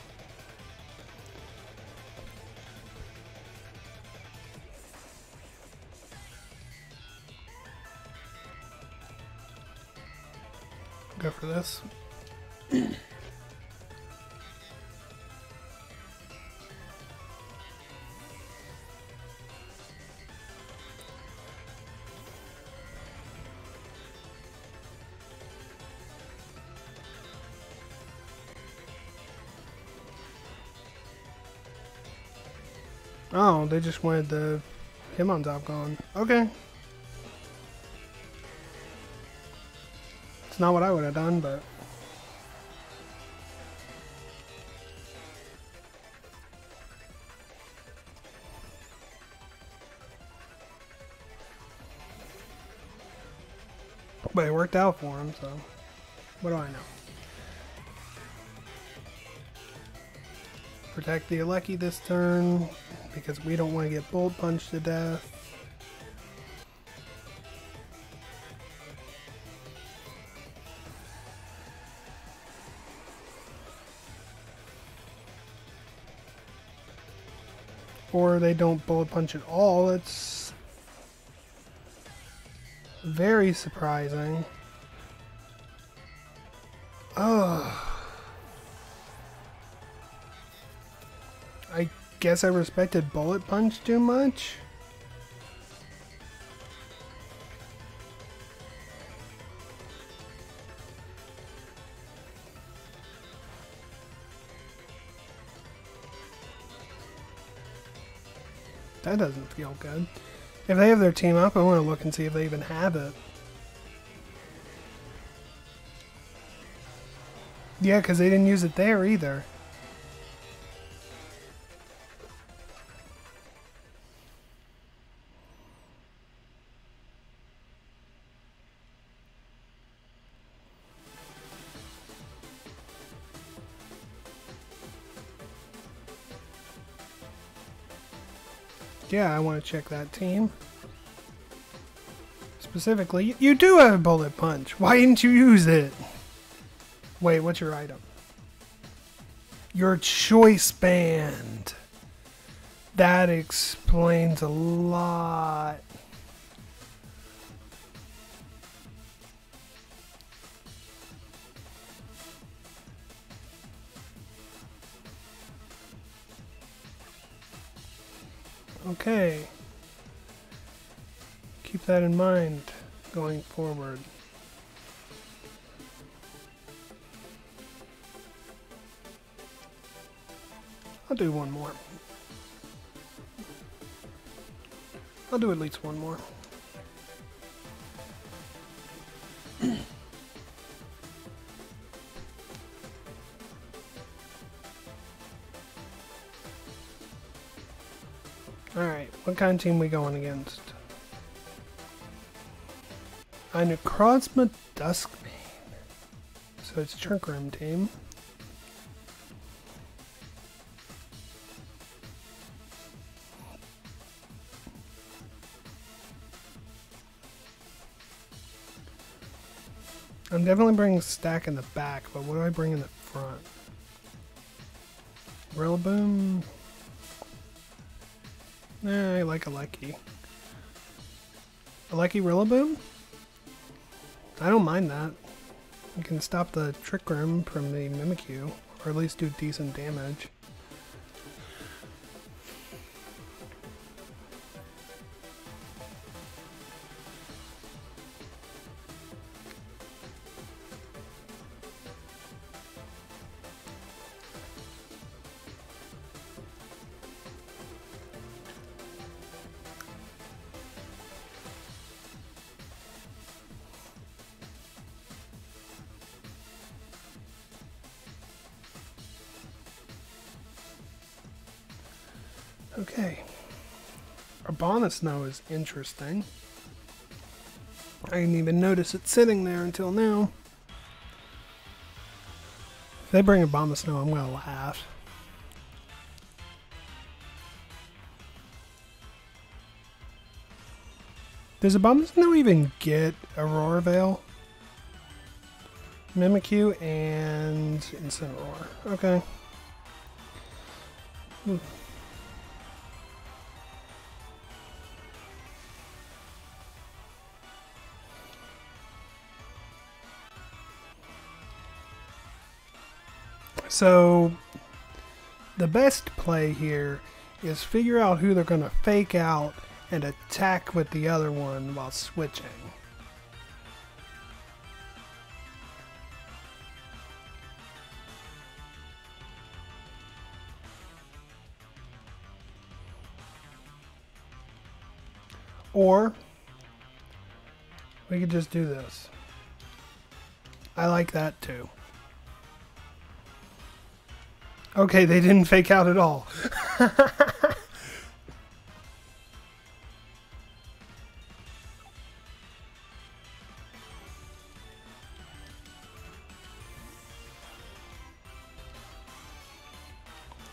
Go for this. they just wanted the him on Hitmontop gone. Okay. It's not what I would have done, but... But it worked out for him, so what do I know? Protect the Alecki this turn because we don't want to get bullet punched to death. or they don't bullet punch at all. It's very surprising. Oh. Guess I respected bullet punch too much. That doesn't feel good. If they have their team up, I want to look and see if they even have it. Yeah, because they didn't use it there either. Yeah, I want to check that team. Specifically, you do have a bullet punch. Why didn't you use it? Wait, what's your item? Your choice band. That explains a lot. Okay. Keep that in mind going forward. I'll do one more. I'll do at least one more. Kind of team we going against? A Necrozma Duskmane. So it's Trick Room team. I'm definitely bringing stack in the back, but what do I bring in the front? Rillaboom? Eh, I like a lucky. A lucky Rillaboom? I don't mind that. You can stop the Trick Room from the Mimikyu, or at least do decent damage. Okay. Abomasnow is interesting. I didn't even notice it sitting there until now. If they bring Abomasnow, I'm gonna laugh. Does Abomasnow even get Aurora Veil? Mimikyu and Incineroar. Okay. Hmm. So the best play here is figure out who they're going to fake out and attack with the other one while switching. Or we could just do this. I like that too. Okay, they didn't fake out at all.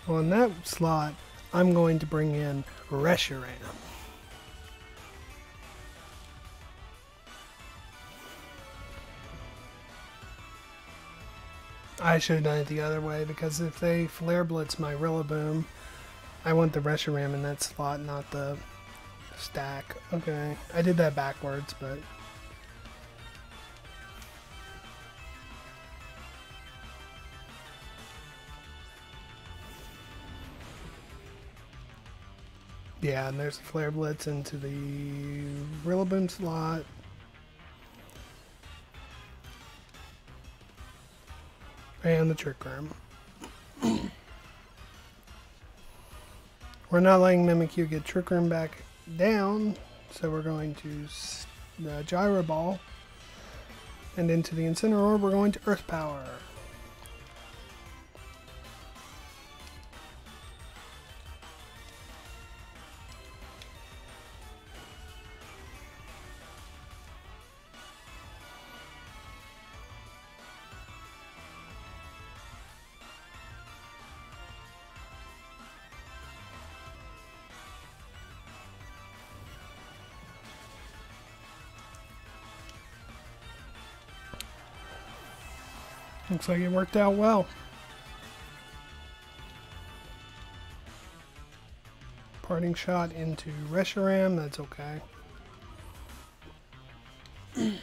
On that slot, I'm going to bring in Reshiram. I should have done it the other way because if they flare blitz my Rillaboom, I want the Reshiram in that slot, not the stack. Okay, I did that backwards, but... Yeah, and there's Flare Blitz into the Rillaboom slot. And the Trick Room. we're not letting Mimikyu get Trick Room back down, so we're going to the Gyro Ball. And into the Incineroar, we're going to Earth Power. Looks like it worked out well. Parting shot into Reshiram, that's okay.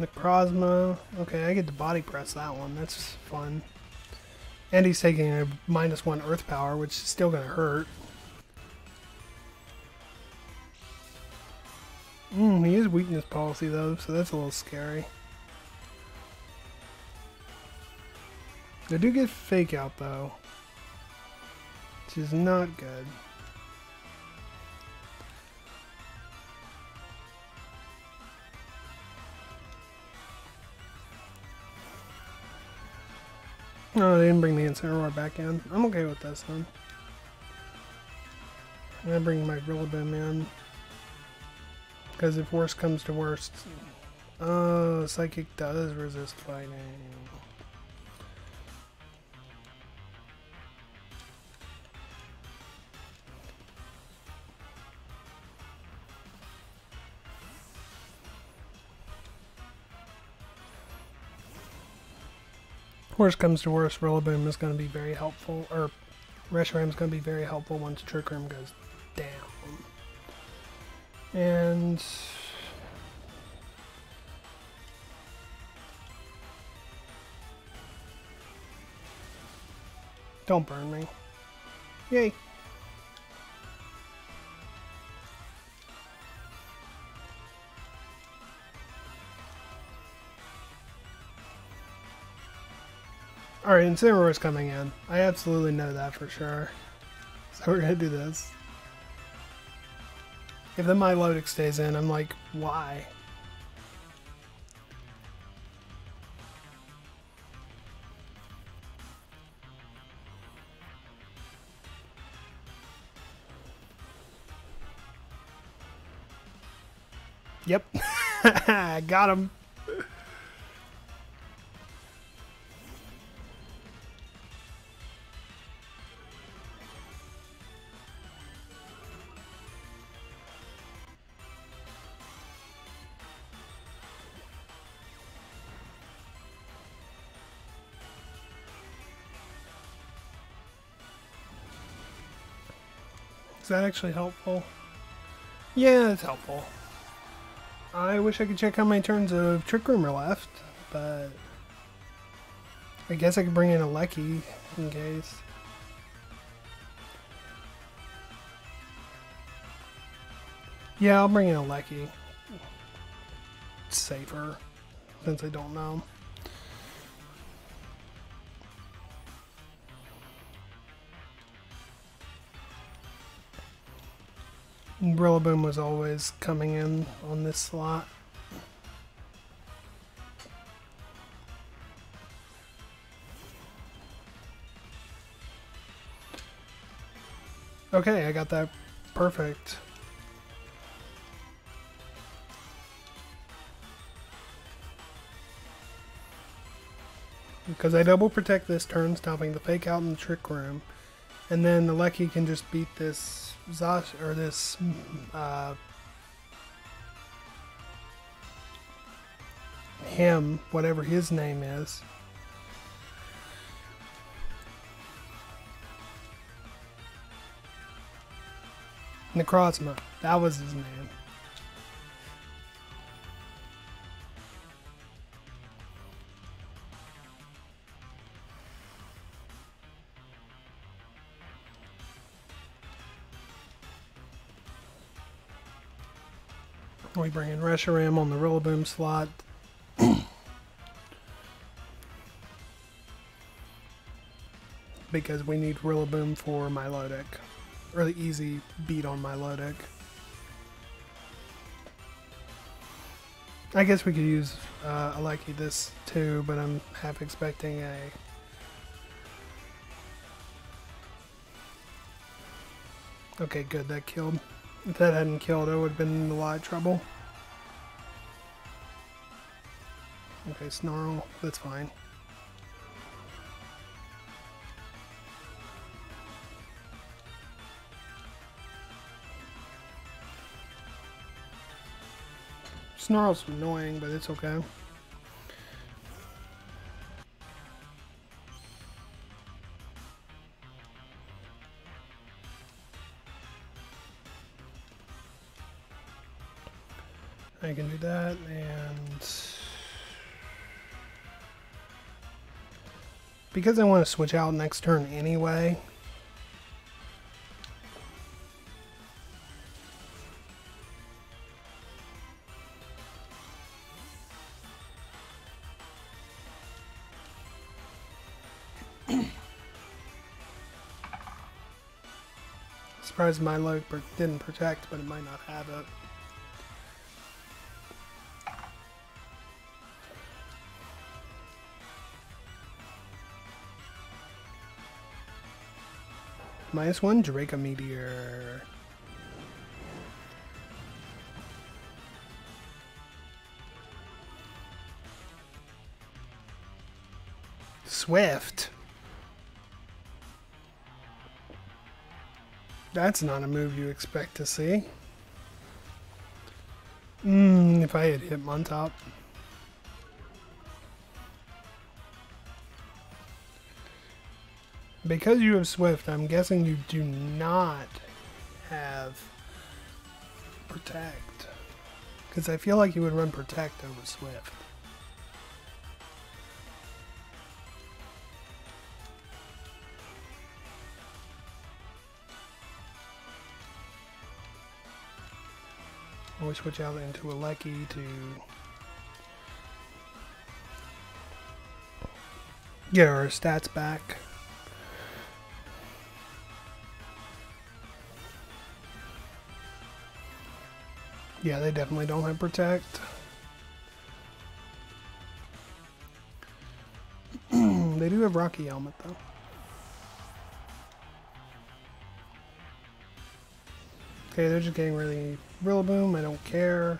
Necrozma. Okay, I get to body press that one. That's fun. And he's taking a minus one earth power, which is still going to hurt. Policy though, so that's a little scary. They do get fake out though, which is not good. No, they didn't bring the Incineroar back in. I'm okay with this then. I'm gonna bring my Rillaboom in. Because if worst comes to worst, uh, Psychic does resist fighting. Worst comes to worst, Rillaboom is going to be very helpful, or Reshiram is going to be very helpful once Trick Room goes down. And don't burn me. Yay. Alright, Incineroar is coming in. I absolutely know that for sure. So we're gonna do this. If the Milotic stays in, I'm like, why? Yep. Got him. Is that actually helpful? Yeah, it's helpful. I wish I could check how many turns of Trick Room are left, but I guess I could bring in a Lecky in case. Yeah, I'll bring in a Lecky. It's safer, since I don't know. Rillaboom was always coming in on this slot. Okay, I got that perfect. Because I double protect this turn, stopping the fake out in the trick room. And then the Lecky can just beat this Zash or this uh, him, whatever his name is. Necrozma, that was his name. We bring in Reshiram on the Rillaboom slot. because we need Rillaboom for my Milotic. Really easy beat on Milotic. I guess we could use uh, Aleki this too, but I'm half expecting a Okay, good, that killed. If that hadn't killed, I would have been in a lot of trouble. Okay, Snarl, that's fine. Snarl's annoying, but it's okay. I can do that and because I want to switch out next turn anyway Surprised my load didn't protect, but it might not have it. Minus one Draco Meteor. Swift. That's not a move you expect to see. Mmm, if I had Hitmontop. Because you have Swift, I'm guessing you do not have Protect. Because I feel like you would run Protect over Swift. We switch out into a Lecky to get our stats back. Yeah, they definitely don't have protect. they do have Rocky Helmet though. Okay, they're just getting really Rillaboom, I don't care.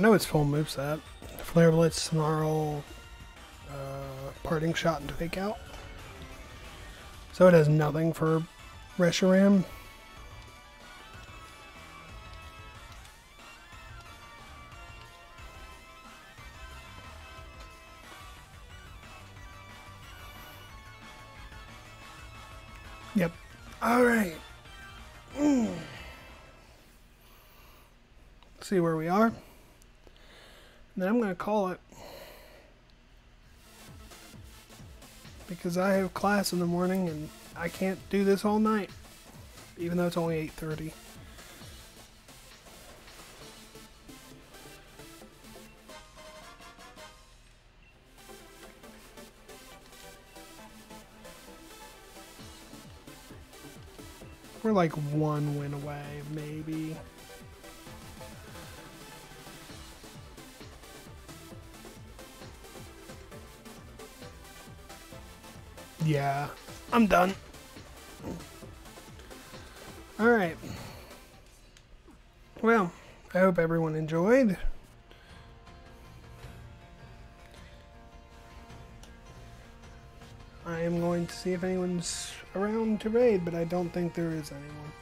Know it's full moveset. Flare Blitz, Snarl, uh, Parting Shot, and Fake Out. So it has nothing for Reshiram. Yep. All right. Mm. See where we are. And then I'm going to call it. Because I have class in the morning and I can't do this all night. Even though it's only 8.30. We're like one win away, maybe. Yeah, I'm done. Alright. Well, I hope everyone enjoyed. I am going to see if anyone's around to raid, but I don't think there is anyone.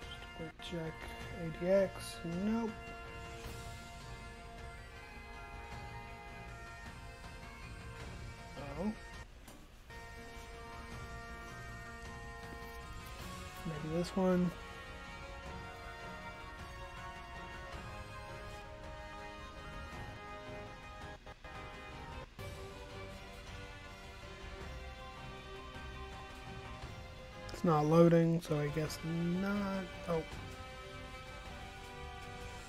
Just quick check. ADX, nope. This one. It's not loading, so I guess not. Oh.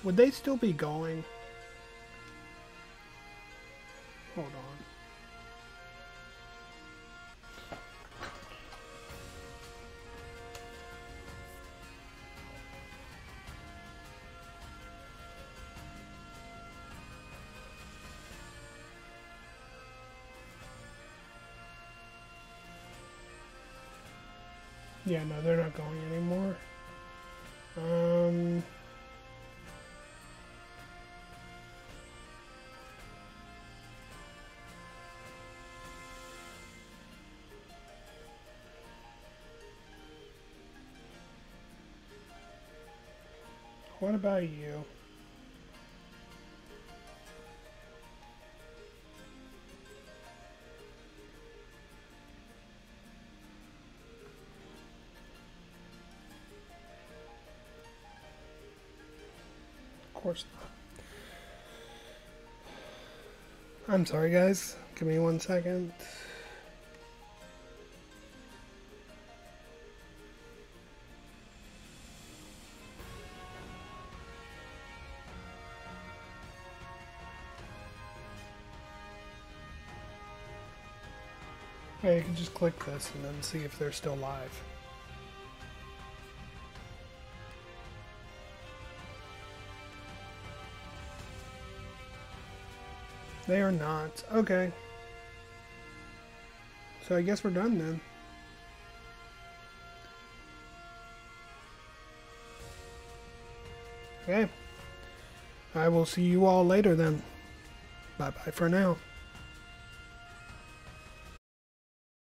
Would they still be going? Hold on. Yeah, no, they're not going anymore. Um. What about you? I'm sorry, guys. Give me one second. Yeah, you can just click this and then see if they're still live. They are not. Okay. So I guess we're done then. Okay. I will see you all later then. Bye bye for now.